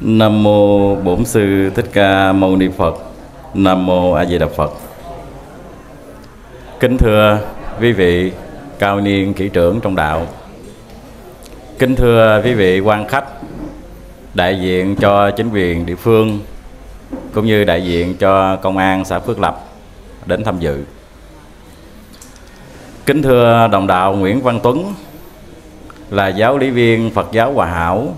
Nam mô Bổn sư Thích Ca Mâu Ni Phật. Nam mô A Di Đà Phật. Kính thưa quý vị cao niên kỹ trưởng trong đạo. Kính thưa quý vị quan khách, đại diện cho chính quyền địa phương, cũng như đại diện cho công an xã Phước Lập đến tham dự. Kính thưa đồng đạo Nguyễn Văn Tuấn, là giáo lý viên Phật giáo Hòa Hảo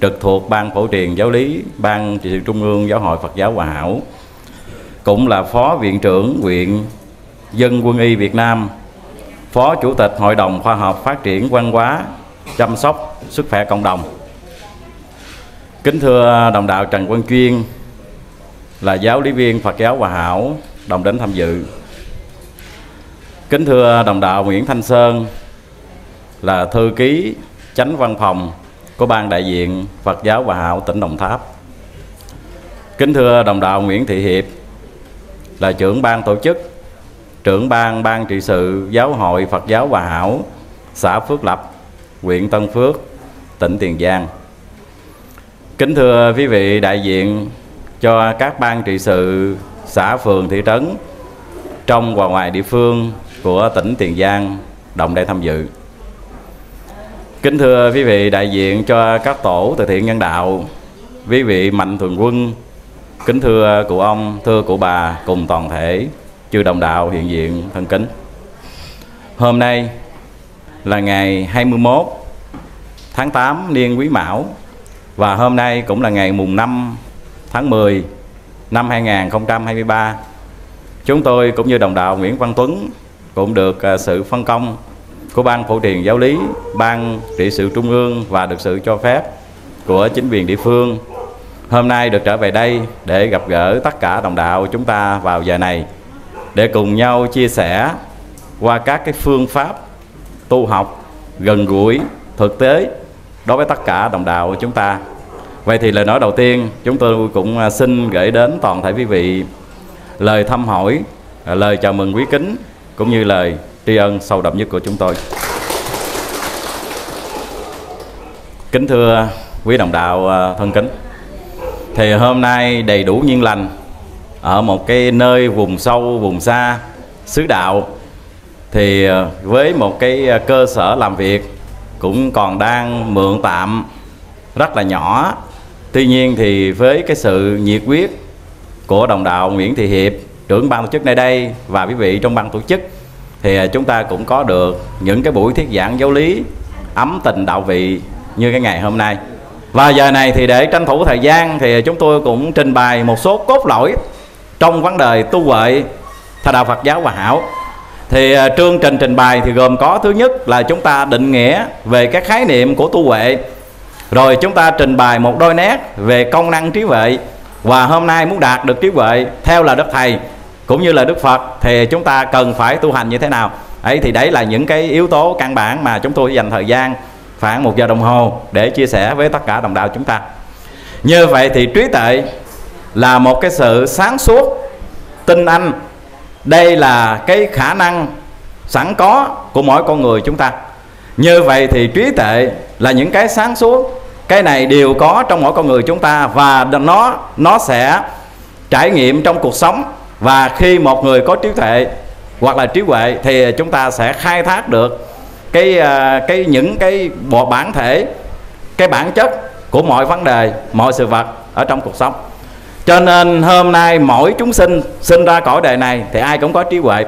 trực thuộc ban phổ truyền giáo lý, ban trị sự trung ương giáo hội Phật giáo Hòa Hảo, cũng là phó viện trưởng viện dân quân y Việt Nam, phó chủ tịch hội đồng khoa học phát triển văn hóa, chăm sóc sức khỏe cộng đồng. Kính thưa đồng đạo Trần Quang Chuyên, là giáo lý viên Phật giáo Hòa Hảo, đồng đến tham dự. Kính thưa đồng đạo Nguyễn Thanh Sơn, là thư ký chánh văn phòng của ban đại diện Phật giáo Hòa Hảo tỉnh Đồng Tháp. Kính thưa đồng đạo Nguyễn Thị Hiệp là trưởng ban tổ chức, trưởng ban ban trị sự giáo hội Phật giáo Hòa Hảo xã Phước Lập, huyện Tân Phước, tỉnh Tiền Giang. Kính thưa quý vị đại diện cho các ban trị sự xã phường thị trấn trong và ngoài địa phương của tỉnh Tiền Giang đồng đây tham dự. Kính thưa quý vị đại diện cho các tổ từ thiện nhân đạo, quý vị mạnh thường quân, kính thưa cụ ông, thưa cụ bà cùng toàn thể chư đồng đạo hiện diện thân kính. Hôm nay là ngày 21 tháng 8 niên quý mão và hôm nay cũng là ngày mùng 5 tháng 10 năm 2023. Chúng tôi cũng như đồng đạo Nguyễn Văn Tuấn cũng được à, sự phân công của ban phổ truyền giáo lý, ban trị sự trung ương và được sự cho phép của chính quyền địa phương. Hôm nay được trở về đây để gặp gỡ tất cả đồng đạo chúng ta vào giờ này để cùng nhau chia sẻ qua các cái phương pháp tu học gần gũi thực tế đối với tất cả đồng đạo của chúng ta. Vậy thì lời nói đầu tiên chúng tôi cũng à, xin gửi đến toàn thể quý vị lời thăm hỏi, à, lời chào mừng quý kính cũng như lời tri ân sâu đậm nhất của chúng tôi. Kính thưa quý đồng đạo à, thân kính, thì hôm nay đầy đủ nhiên lành ở một cái nơi vùng sâu, vùng xa, xứ đạo thì à, với một cái à, cơ sở làm việc cũng còn đang mượn tạm rất là nhỏ tuy nhiên thì với cái sự nhiệt huyết của đồng đạo Nguyễn Thị Hiệp trưởng ban tổ chức nơi đây và quý vị trong ban tổ chức thì à, chúng ta cũng có được những cái buổi thuyết giảng giáo lý ấm tình đạo vị như cái ngày hôm nay. Và giờ này thì để tranh thủ thời gian thì chúng tôi cũng trình bày một số cốt lõi trong vấn đề tu huệ theo đạo Phật giáo Hòa Hảo. Thì à, chương trình trình bày thì gồm có thứ nhất là chúng ta định nghĩa về các khái niệm của tu huệ. Rồi chúng ta trình bày một đôi nét về công năng trí huệ. Và hôm nay muốn đạt được trí huệ theo là đức thầy cũng như là đức phật, thì chúng ta cần phải tu hành như thế nào? Ấy, thì đấy là những cái yếu tố căn bản mà chúng tôi dành thời gian khoảng một giờ đồng hồ để chia sẻ với tất cả đồng đạo chúng ta. Như vậy thì trí tuệ là một cái sự sáng suốt tinh anh. Đây là cái khả năng sẵn có của mỗi con người chúng ta. Như vậy thì trí tuệ là những cái sáng suốt. Cái này đều có trong mỗi con người chúng ta và nó nó sẽ trải nghiệm trong cuộc sống và khi một người có trí tuệ hoặc là trí huệ thì chúng ta sẽ khai thác được cái à, cái những cái bộ bản thể, cái bản chất của mọi vấn đề, mọi sự vật ở trong cuộc sống. Cho nên hôm nay mỗi chúng sinh sinh ra cõi đời này thì ai cũng có trí huệ.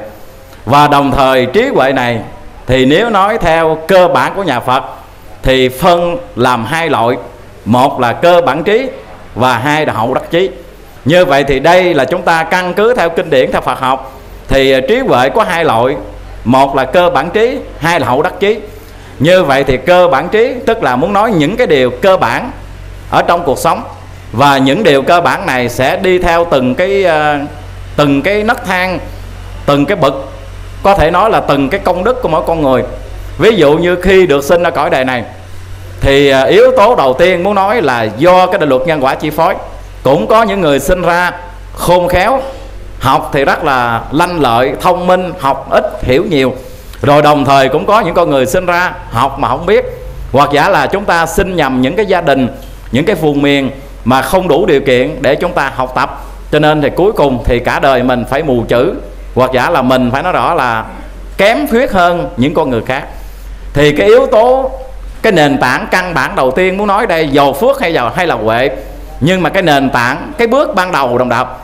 Và đồng thời trí huệ này thì nếu nói theo cơ bản của nhà Phật thì phân làm hai loại. Một là cơ bản trí và hai là hậu đắc trí như vậy thì đây là chúng ta căn cứ theo kinh điển, theo Phật học. Thì à, trí huệ có hai loại. Một là cơ bản trí, hai là hậu đắc trí như vậy thì cơ bản trí, tức là muốn nói những cái điều cơ bản ở trong cuộc sống. Và những điều cơ bản này sẽ đi theo từng cái à, từng cái nấc thang, từng cái bậc, có thể nói là từng cái công đức của mỗi con người. Ví dụ như khi được sinh ra cõi đời này, thì à, yếu tố đầu tiên muốn nói là do cái định luật nhân quả chi phối cũng có những người sinh ra khôn khéo, học thì rất là lanh lợi, thông minh, học ít, hiểu nhiều. Rồi đồng thời cũng có những con người sinh ra học mà không biết. Hoặc giả là chúng ta sinh nhầm những cái gia đình, những cái vùng miền mà không đủ điều kiện để chúng ta học tập. Cho nên thì cuối cùng thì cả đời mình phải mù chữ. Hoặc giả là mình phải nói rõ là kém khuyết hơn những con người khác. Thì cái yếu tố, cái nền tảng căn bản đầu tiên muốn nói đây giàu phước hay giàu hay là huệ nhưng mà cái nền tảng, cái bước ban đầu đồng đạo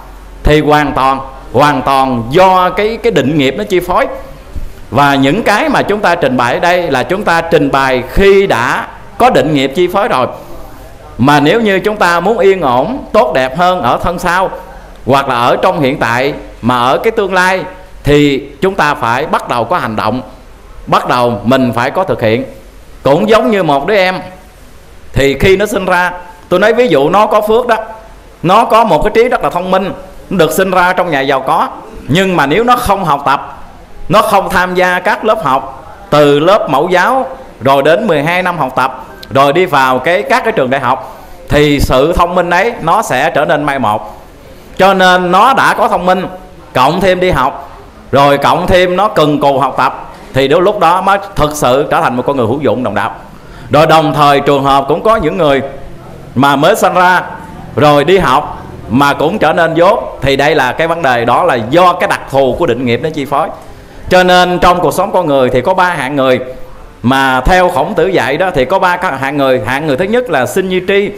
thì hoàn toàn hoàn toàn do cái cái định nghiệp nó chi phối. Và những cái mà chúng ta trình bày ở đây là chúng ta trình bày khi đã có định nghiệp chi phối rồi. Mà nếu như chúng ta muốn yên ổn, tốt đẹp hơn ở thân sau, hoặc là ở trong hiện tại mà ở cái tương lai, thì chúng ta phải bắt đầu có hành động, bắt đầu mình phải có thực hiện. Cũng giống như một đứa em, thì khi nó sinh ra tôi nói ví dụ nó có phước đó, nó có một cái trí rất là thông minh, được sinh ra trong nhà giàu có. Nhưng mà nếu nó không học tập, nó không tham gia các lớp học, từ lớp mẫu giáo, rồi đến 12 năm học tập, rồi đi vào cái, các cái trường đại học, thì sự thông minh ấy nó sẽ trở nên mai một. Cho nên nó đã có thông minh, cộng thêm đi học, rồi cộng thêm nó cần cù học tập, thì đến lúc đó mới thực sự trở thành một con người hữu dụng, đồng đạo. Rồi đồng thời trường hợp cũng có những người mà mới sinh ra, rồi đi học, mà cũng trở nên dốt, thì đây là cái vấn đề, đó là do cái đặc thù của định nghiệp nó chi phối. Cho nên trong cuộc sống con người thì có ba hạng người, mà theo khổng tử dạy đó thì có ba hạng người. Hạng người thứ nhất là sinh nhi tri.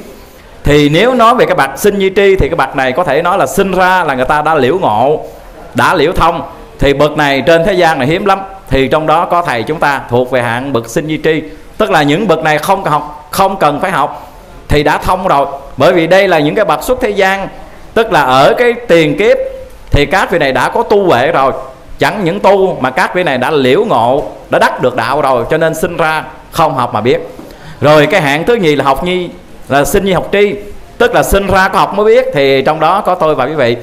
Thì nếu nói về cái bậc sinh nhi tri thì cái bậc này có thể nói là sinh ra là người ta đã liễu ngộ, đã liễu thông. Thì bậc này trên thế gian này hiếm lắm. Thì trong đó có thầy chúng ta thuộc về hạng bậc sinh nhi tri. Tức là những bậc này không cần học, không cần phải học thì đã thông rồi. Bởi vì đây là những cái bậc xuất thế gian, tức là ở cái tiền kiếp, thì các vị này đã có tu huệ rồi. Chẳng những tu mà các vị này đã liễu ngộ, đã đắc được đạo rồi, cho nên sinh ra không học mà biết. Rồi cái hạng thứ nhì là học nhi, là sinh nhi học tri, tức là sinh ra có học mới biết, thì trong đó có tôi và quý vị.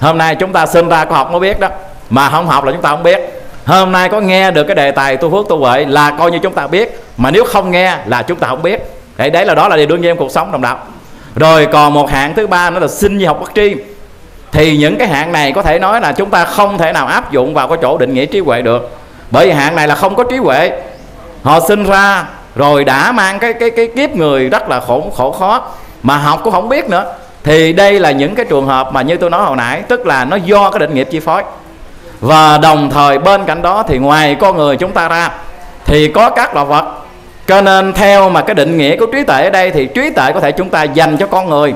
Hôm nay chúng ta sinh ra có học mới biết đó, mà không học là chúng ta không biết. Hôm nay có nghe được cái đề tài tu phước tu huệ là coi như chúng ta biết, mà nếu không nghe là chúng ta không biết đấy, đấy là đó là điều đương nhiên cuộc sống đồng đạo. Rồi còn một hạng thứ ba nữa là sinh như học bất tri. Thì những cái hạng này có thể nói là chúng ta không thể nào áp dụng vào cái chỗ định nghĩa trí huệ được. Bởi vì hạng này là không có trí huệ. Họ sinh ra rồi đã mang cái cái cái kiếp người rất là khổ khổ khó mà học cũng không biết nữa. Thì đây là những cái trường hợp mà như tôi nói hồi nãy tức là nó do cái định nghiệp chi phối. Và đồng thời bên cạnh đó thì ngoài con người chúng ta ra thì có các loài vật cho nên theo mà cái định nghĩa của trí tuệ ở đây thì trí tuệ có thể chúng ta dành cho con người,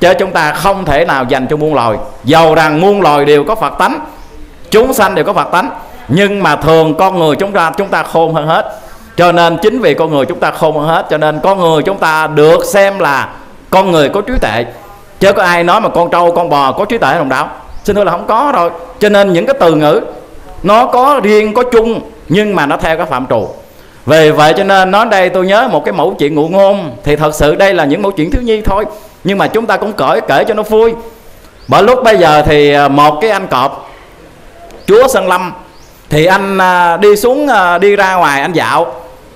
chứ chúng ta không thể nào dành cho muôn loài. Dầu rằng muôn loài đều có phật tánh, chúng sanh đều có phật tánh, nhưng mà thường con người chúng ta chúng ta khôn hơn hết. Cho nên chính vì con người chúng ta khôn hơn hết, cho nên con người chúng ta được xem là con người có trí tuệ. Chứ có ai nói mà con trâu, con bò có trí tuệ đồng đạo xin thưa là không có rồi. Cho nên những cái từ ngữ, nó có riêng, có chung, nhưng mà nó theo cái phạm trù về vậy cho nên nói đây tôi nhớ một cái mẫu chuyện ngụ ngôn. Thì thật sự đây là những mẫu chuyện thiếu nhi thôi. Nhưng mà chúng ta cũng cởi, kể cho nó vui. Bởi lúc bây giờ thì à, một cái anh cọp, chúa sơn lâm, thì anh à, đi xuống à, đi ra ngoài anh dạo.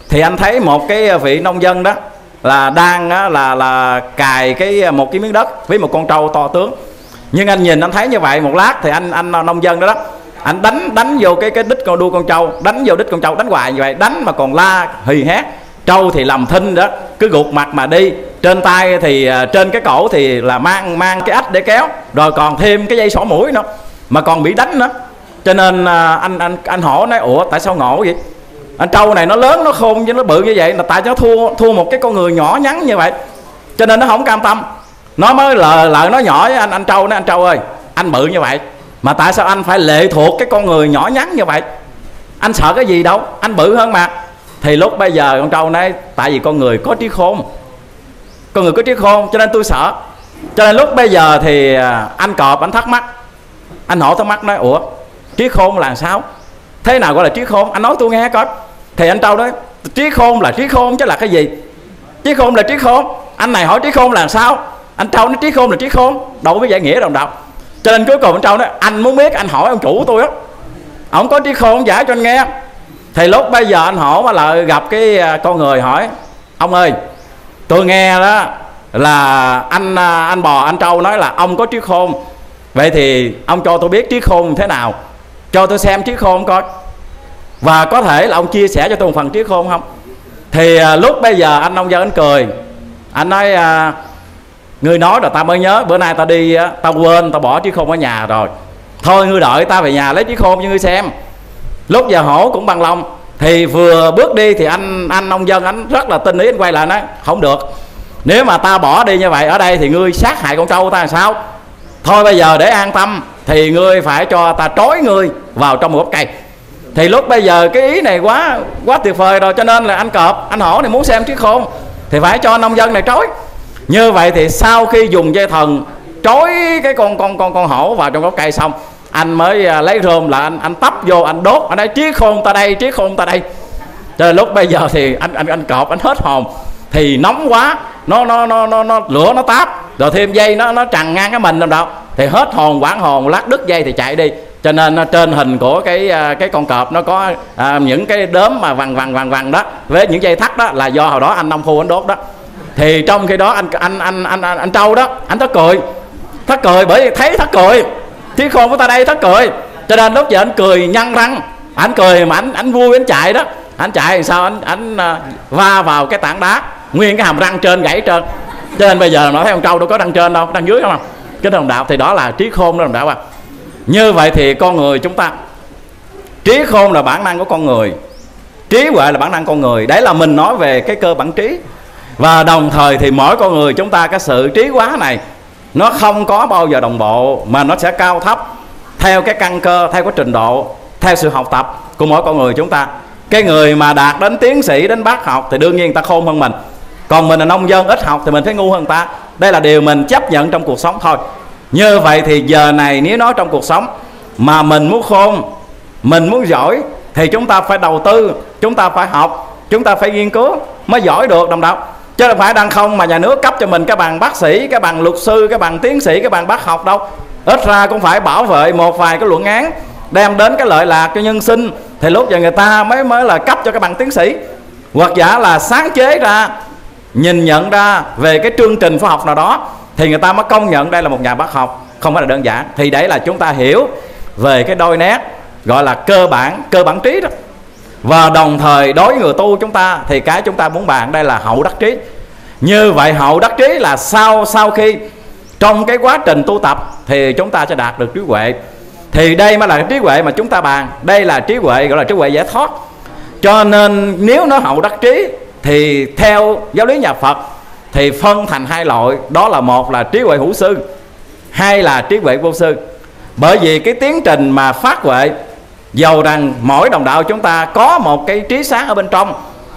Thì anh thấy một cái vị nông dân đó là đang là là cài cái một cái miếng đất với một con trâu to tướng. Nhưng anh nhìn anh thấy như vậy một lát thì anh anh nông dân đó đó anh đánh đánh vô cái cái đích con đua con trâu, đánh vô đích con trâu, đánh hoài như vậy, đánh mà còn la hì hét. Trâu thì làm thinh đó, cứ gục mặt mà đi. Trên tay thì à, trên cái cổ thì là mang mang cái ách để kéo. Rồi còn thêm cái dây sỏ mũi nữa, mà còn bị đánh nữa. Cho nên à, anh anh anh hổ nói, ủa, tại sao ngộ vậy? Anh trâu này nó lớn, nó khôn với nó bự như vậy, là tại nó thua thua một cái con người nhỏ nhắn như vậy. Cho nên nó không cam tâm. Nó mới lợi lợi nó nhỏ với anh anh trâu nói, anh trâu ơi, anh bự như vậy mà tại sao anh phải lệ thuộc cái con người nhỏ nhắn như vậy? Anh sợ cái gì đâu? Anh bự hơn mà. Thì lúc bây giờ con trâu nói, tại vì con người có trí khôn. Con người có trí khôn, cho nên tôi sợ. Cho nên lúc bây giờ thì à, anh cọp, anh thắc mắc. Anh hỏi thắc mắc nói, ủa, trí khôn là sao? Thế nào gọi là trí khôn? Anh nói tôi nghe coi. Thì anh trâu nói, trí khôn là trí khôn chứ là cái gì? Trí khôn là trí khôn. Anh này hỏi, trí khôn là sao? Anh trâu nói, trí khôn là trí khôn. Đâu có giải nghĩa đồng đạo cho nên cuối cùng anh trâu nói anh muốn biết anh hỏi ông chủ tôi á. Ông có trí khôn giải cho anh nghe. Thì lúc bây giờ anh hỏi mà lại gặp cái à, con người hỏi ông ơi tôi nghe đó là anh à, anh bò anh trâu nói là ông có trí khôn. Vậy thì ông cho tôi biết trí khôn thế nào? Cho tôi xem trí khôn coi. Và có thể là ông chia sẻ cho tôi một phần trí khôn không? Thì à, lúc bây giờ anh nông dân anh cười anh nói à, ngươi nói rồi ta mới nhớ, bữa nay ta đi ta quên, ta bỏ chiếc khôn ở nhà rồi. Thôi ngươi đợi ta về nhà lấy chiếc khôn cho ngươi xem. Lúc giờ hổ cũng bằng lòng. Thì vừa bước đi thì anh anh nông dân, anh rất là tin ý, anh quay lại nói, không được. Nếu mà ta bỏ đi như vậy, ở đây thì ngươi sát hại con trâu ta làm sao? Thôi bây giờ để an tâm, thì ngươi phải cho ta trói ngươi vào trong một gốc cây. Thì lúc bây giờ cái ý này quá quá tuyệt vời rồi, cho nên là anh cọp, anh hổ này muốn xem chiếc khôn. Thì phải cho nông dân này trói như vậy thì sau khi dùng dây thần trói cái con con con con hổ vào trong gốc cây xong anh mới à, lấy rơm là anh anh tấp vô anh đốt. Anh nói trí khôn ta đây trí khôn ta đây. Cho nên lúc bây giờ thì anh anh anh cọp anh hết hồn. Thì nóng quá nó nó nó nó, nó lửa nó táp rồi thêm dây nó nó trằn ngang cái mình làm đâu thì hết hồn quảng hồn lát đứt dây thì chạy đi. Cho nên à, trên hình của cái à, cái con cọp nó có à, những cái đốm mà vằn vằn vằn vằn đó. Với những dây thắt đó là do hồi đó anh nông phu anh đốt đó thì trong khi đó anh anh anh anh anh, anh trâu đó anh thất cười. Thất cười bởi vì thấy thất cười. Chứ khôn của ta đây thất cười. Cho nên lúc giờ anh cười nhăn răng. Anh cười mà anh anh vui anh chạy đó. Anh chạy làm sao? Anh anh uh, va vào cái tảng đá. Nguyên cái hàm răng trên gãy trơn. Cho nên bây giờ nó thấy con trâu đâu có răng trên đâu răng dưới không à. cái đồng đạo thì đó là trí khôn đó đồng đạo à. Như vậy thì con người chúng ta trí khôn là bản năng của con người. Trí huệ là bản năng con người. Đấy là mình nói về cái cơ bản trí và đồng thời thì mỗi con người chúng ta, cái sự trí quá này, nó không có bao giờ đồng bộ, mà nó sẽ cao thấp theo cái căn cơ, theo cái trình độ, theo sự học tập của mỗi con người chúng ta. Cái người mà đạt đến tiến sĩ, đến bác học thì đương nhiên ta khôn hơn mình. Còn mình là nông dân, ít học thì mình thấy ngu hơn ta. Đây là điều mình chấp nhận trong cuộc sống thôi. Như vậy thì giờ này nếu nói trong cuộc sống mà mình muốn khôn, mình muốn giỏi thì chúng ta phải đầu tư, chúng ta phải học, chúng ta phải nghiên cứu mới giỏi được đồng đạo chứ không phải đang không mà nhà nước cấp cho mình cái bằng bác sĩ, cái bằng luật sư, cái bằng tiến sĩ, cái bằng bác học đâu. Ít ra cũng phải bảo vệ một vài cái luận án, đem đến cái lợi lạc cho nhân sinh. Thì lúc giờ người ta mới mới là cấp cho cái bằng tiến sĩ. Hoặc giả là sáng chế ra, nhìn nhận ra về cái chương trình khoa học nào đó, thì người ta mới công nhận đây là một nhà bác học. Không phải là đơn giản. Thì đấy là chúng ta hiểu về cái đôi nét gọi là cơ bản cơ bản trí đó và đồng thời đối người tu chúng ta, thì cái chúng ta muốn bàn đây là hậu đắc trí. Như vậy hậu đắc trí là sau sau khi trong cái quá trình tu tập thì chúng ta sẽ đạt được trí huệ. Thì đây mới là trí huệ mà chúng ta bàn. Đây là trí huệ, gọi là trí huệ giải thoát. Cho nên nếu nó hậu đắc trí thì theo giáo lý nhà Phật thì phân thành hai loại. Đó là một là trí huệ hữu sư, hai là trí huệ vô sư. Bởi vì cái tiến trình mà phát huệ dầu rằng mỗi đồng đạo chúng ta có một cái trí sáng ở bên trong,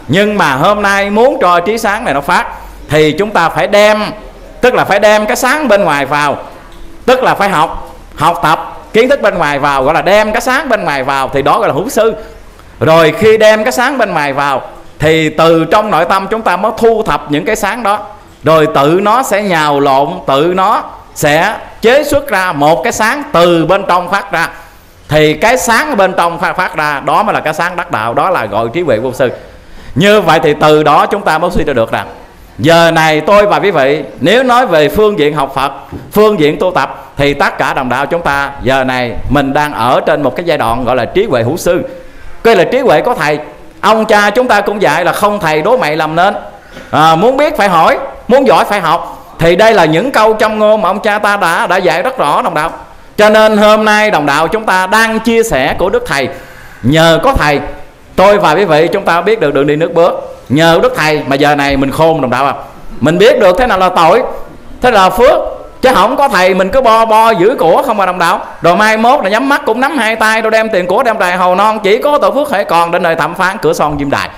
nhưng mà hôm nay muốn cho trí sáng này nó phát, thì chúng ta phải đem, tức là phải đem cái sáng bên ngoài vào, tức là phải học học tập kiến thức bên ngoài vào, gọi là đem cái sáng bên ngoài vào, thì đó gọi là hữu sư. Rồi khi đem cái sáng bên ngoài vào, thì từ trong nội tâm chúng ta mới thu thập những cái sáng đó. Rồi tự nó sẽ nhào lộn, tự nó sẽ chế xuất ra một cái sáng từ bên trong phát ra thì cái sáng ở bên trong phát, phát ra đó mới là cái sáng đắc đạo đó là gọi trí huệ vô sư. Như vậy thì từ đó chúng ta mới suy ra được rằng giờ này tôi và quý vị nếu nói về phương diện học Phật phương diện tu tập thì tất cả đồng đạo chúng ta giờ này mình đang ở trên một cái giai đoạn gọi là trí huệ hữu sư. Cái là trí huệ có thầy ông cha chúng ta cũng dạy là không thầy đố mày làm nên. À, muốn biết phải hỏi muốn giỏi phải học. Thì đây là những câu trong ngôn mà ông cha ta đã đã dạy rất rõ đồng đạo cho nên hôm nay đồng đạo chúng ta đang chia sẻ của đức thầy. Nhờ có thầy, tôi và quý vị chúng ta biết được đường đi nước bước. Nhờ đức thầy mà giờ này mình khôn, đồng đạo à mình biết được thế nào là tội, thế là phước. Chứ không có thầy mình cứ bo bo giữ của không mà đồng đạo. Rồi mai mốt là nhắm mắt cũng nắm hai tay, rồi đem tiền của đem đài hầu non, chỉ có tội phước hãy còn đến nơi thẩm phán cửa son diêm đài.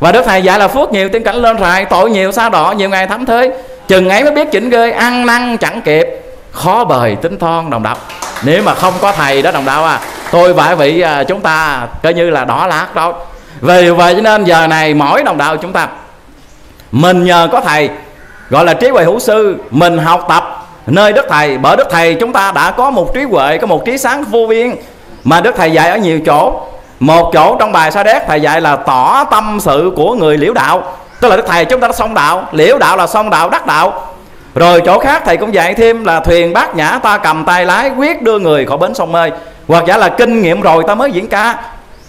Và đức thầy dạy là phước nhiều, tiếng cảnh lên rài tội nhiều sao đỏ, nhiều ngày thấm thế chừng ấy mới biết chỉnh ghê, ăn năn chẳng kịp khó bời, tính thon, đồng đạo. Nếu mà không có thầy đó, đồng đạo à tôi và vị à, chúng ta coi như là đỏ lát đâu vì vậy cho nên giờ này mỗi đồng đạo chúng ta, mình nhờ có thầy, gọi là trí huệ hữu sư, mình học tập nơi đức thầy. Bởi đức thầy chúng ta đã có một trí huệ, có một trí sáng vô biên. Mà đức thầy dạy ở nhiều chỗ. Một chỗ trong bài sa đéc, thầy dạy là tỏ tâm sự của người liễu đạo. Tức là đức thầy chúng ta đã song đạo. Liễu đạo là song đạo, đắc đạo rồi chỗ khác thầy cũng dạy thêm là thuyền bát nhã ta cầm tay lái quyết đưa người khỏi bến sông mê. Hoặc giả là kinh nghiệm rồi ta mới diễn ca.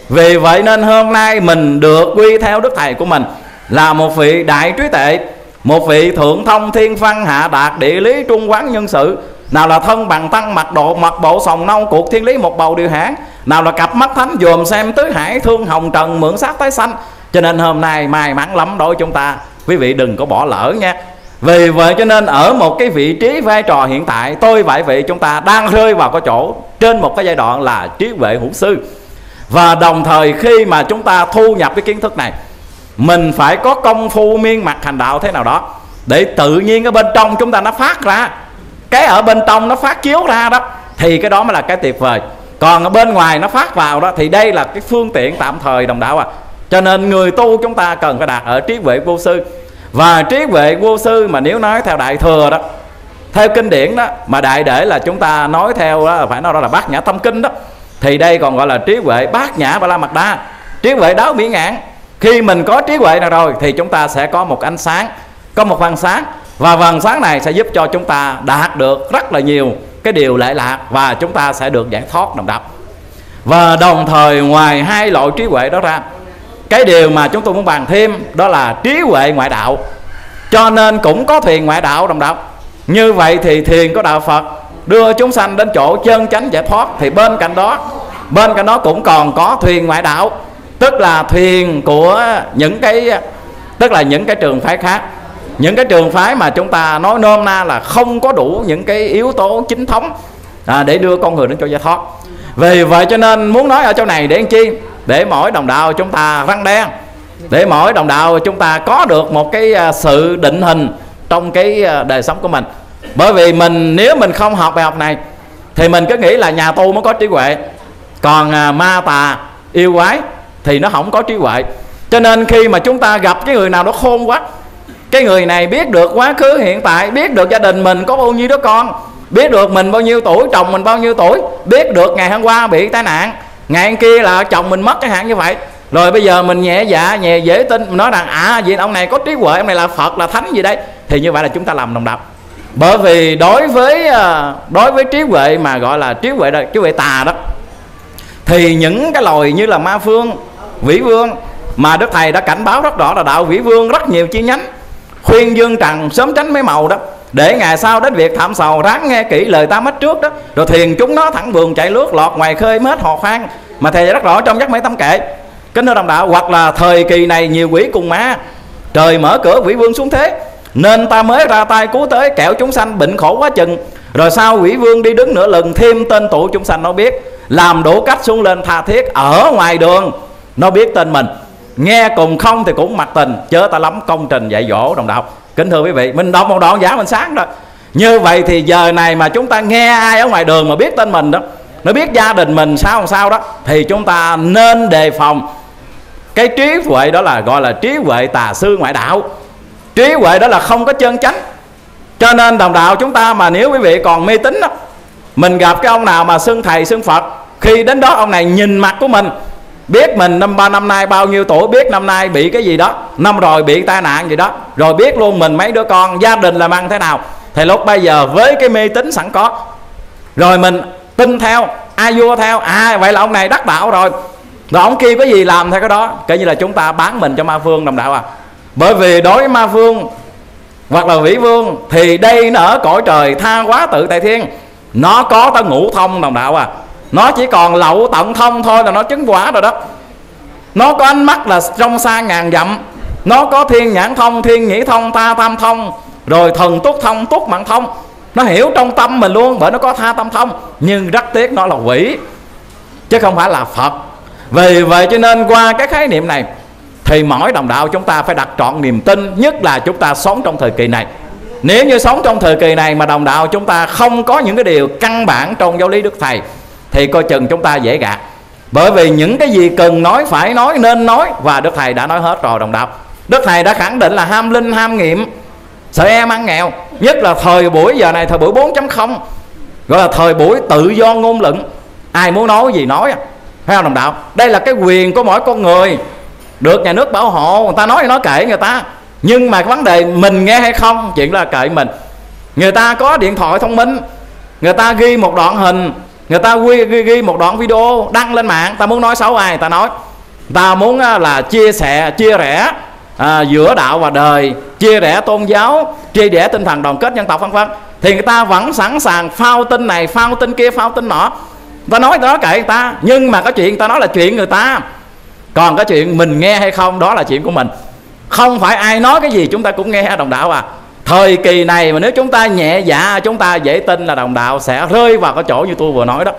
Vì vậy nên hôm nay mình được quy theo đức thầy của mình là một vị đại trí tệ một vị thượng thông thiên văn hạ đạt địa lý trung quán nhân sự. Nào là thân bằng tăng mặt độ mặt bộ, sòng nâu, cuộc thiên lý, một bầu, điều hãn nào là cặp mắt thánh, dòm xem tứ hải, thương hồng, trần, mượn sát tái xanh cho nên hôm nay may mắn lắm đối chúng ta. Quý vị đừng có bỏ lỡ nha vì vậy cho nên ở một cái vị trí vai trò hiện tại, tôi vậy vị chúng ta đang rơi vào cái chỗ trên một cái giai đoạn là trí huệ hữu sư. Và đồng thời khi mà chúng ta thu nhập cái kiến thức này, mình phải có công phu miên mặt hành đạo thế nào đó, để tự nhiên ở bên trong chúng ta nó phát ra. Cái ở bên trong nó phát chiếu ra đó, thì cái đó mới là cái tuyệt vời. Còn ở bên ngoài nó phát vào đó, thì đây là cái phương tiện tạm thời đồng đạo à cho nên người tu chúng ta cần phải đạt ở trí huệ vô sư và trí huệ vô sư mà nếu nói theo đại thừa đó, theo kinh điển đó, mà đại để là chúng ta nói theo đó, phải nói đó là bát nhã tâm kinh đó, thì đây còn gọi là trí huệ bát nhã ba la mật đa. Trí huệ đáo mỹ ngạn, khi mình có trí huệ nào rồi thì chúng ta sẽ có một ánh sáng, có một văn sáng. Và vầng sáng này sẽ giúp cho chúng ta đạt được rất là nhiều cái điều lệ lạc và chúng ta sẽ được giải thoát đồng đập và đồng thời, ngoài hai loại trí huệ đó ra cái điều mà chúng tôi muốn bàn thêm đó là trí huệ ngoại đạo. Cho nên cũng có thiền ngoại đạo đồng đạo. Như vậy thì thiền có đạo phật đưa chúng sanh đến chỗ chân chánh giải thoát thì bên cạnh đó bên cạnh đó cũng còn có thiền ngoại đạo. Tức là thiền của những cái tức là những cái trường phái khác. Những cái trường phái mà chúng ta nói nôm na là không có đủ những cái yếu tố chính thống à, để đưa con người đến chỗ giải thoát. Vì vậy cho nên muốn nói ở chỗ này để làm chi? Để mỗi đồng đạo chúng ta răng đen. Để mỗi đồng đạo chúng ta có được một cái à, sự định hình trong cái à, đời sống của mình. Bởi vì mình, nếu mình không học bài học này, thì mình cứ nghĩ là nhà tu mới có trí huệ. Còn à, ma tà, yêu quái thì nó không có trí huệ. Cho nên khi mà chúng ta gặp cái người nào đó khôn quá, cái người này biết được quá khứ, hiện tại, biết được gia đình mình có bao nhiêu đứa con, biết được mình bao nhiêu tuổi, chồng mình bao nhiêu tuổi, biết được ngày hôm qua bị tai nạn ngày hôm kia là chồng mình mất cái hạn như vậy. Rồi bây giờ mình nhẹ dạ nhẹ dễ tin, mình nói rằng à vì ông này có trí huệ, ông này là phật, là thánh gì đây? Thì như vậy là chúng ta làm đồng đạo. Bởi vì đối với ờ, đối với trí huệ mà gọi là trí huệ trí huệ tà đó, thì những cái loài như là ma phương vĩ vương mà đức thầy đã cảnh báo rất rõ là đạo vĩ vương rất nhiều chi nhánh, khuyên dương trần sớm tránh mấy màu đó để ngày sau đến việc thảm sầu, ráng nghe kỹ lời ta mất trước đó. Rồi thiền chúng nó thẳng vườn chạy lướt, lọt ngoài khơi mết hò khoan. Mà thầy rất rõ trong giấc mấy tấm kệ. Kính thưa đồng đạo, hoặc là thời kỳ này nhiều quỷ cùng ma. Trời mở cửa quỷ vương xuống thế, nên ta mới ra tay cứu tới kẻo chúng sanh bệnh khổ quá chừng. Rồi sau quỷ vương đi đứng nửa lần, thêm tên tụ chúng sanh, nó biết. Làm đủ cách xuống lên tha thiết, ở ngoài đường. Nó biết tên mình. Nghe cùng không thì cũng mặc tình, chớ ta lắm công trình dạy dỗ đồng đạo kính thưa quý vị, mình đọc một đoạn giả mình sáng đó. Như vậy thì giờ này mà chúng ta nghe ai ở ngoài đường mà biết tên mình đó, nó biết gia đình mình sao làm sao đó, thì chúng ta nên đề phòng. Cái trí huệ đó là gọi là trí huệ tà sư ngoại đạo. Trí huệ đó là không có chân chánh. Cho nên đồng đạo chúng ta mà nếu quý vị còn mê tín đó, mình gặp cái ông nào mà xưng thầy, xưng phật, khi đến đó ông này nhìn mặt của mình biết mình năm ba năm nay bao nhiêu tuổi, biết năm nay bị cái gì đó. Năm rồi bị tai nạn gì đó. Rồi biết luôn mình mấy đứa con, gia đình làm ăn thế nào. Thì lúc bây giờ với cái mê tín sẵn có. Rồi mình tin theo, ai vua theo? À vậy là ông này đắc đạo rồi. Rồi ông kia có gì làm theo cái đó? Kể như là chúng ta bán mình cho ma phương đồng đạo à. Bởi vì đối với ma phương hoặc là vĩ vương thì đây nó ở cõi trời tha quá tự tại thiên. Nó có tới ngũ thông đồng đạo à nó chỉ còn lậu tận thông thôi là nó chứng quả rồi đó. Nó có ánh mắt là trong xa ngàn dặm. Nó có thiên nhãn thông, thiên nhĩ thông ta tam thông. Rồi thần túc thông, túc mạng thông. Nó hiểu trong tâm mình luôn, bởi nó có tha tâm thông. Nhưng rất tiếc nó là quỷ, chứ không phải là phật. Vì vậy cho nên qua cái khái niệm này, thì mỗi đồng đạo chúng ta phải đặt trọn niềm tin, nhất là chúng ta sống trong thời kỳ này. Nếu như sống trong thời kỳ này mà đồng đạo chúng ta không có những cái điều căn bản trong giáo lý đức thầy thì coi chừng chúng ta dễ gạt. Bởi vì những cái gì cần nói phải nói nên nói và đức thầy đã nói hết rồi đồng đạo. Đức thầy đã khẳng định là ham linh, ham nghiệm, sợ em ăn nghèo. Nhất là thời buổi giờ này, thời buổi 4.0 gọi là thời buổi tự do ngôn luận. Ai muốn nói gì nói à. thấy không đồng đạo? Đây là cái quyền của mỗi con người. Được nhà nước bảo hộ, người ta nói thì nói kệ người ta. Nhưng mà cái vấn đề mình nghe hay không, chuyện là kệ mình. Người ta có điện thoại thông minh. Người ta ghi một đoạn hình người ta ghi, ghi, ghi một đoạn video đăng lên mạng ta muốn nói xấu ai ta nói. Ta muốn là chia sẻ chia rẽ à, giữa đạo và đời chia rẽ tôn giáo chia rẽ tinh thần đoàn kết dân tộc vân vân. Thì người ta vẫn sẵn sàng phao tin này phao tin kia phao tin nọ. Ta nói ta nói kệ người ta nhưng mà cái chuyện ta nói là chuyện người ta. Còn cái chuyện mình nghe hay không đó là chuyện của mình. Không phải ai nói cái gì chúng ta cũng nghe đồng đạo à thời kỳ này mà nếu chúng ta nhẹ dạ chúng ta dễ tin là đồng đạo sẽ rơi vào cái chỗ như tôi vừa nói đó.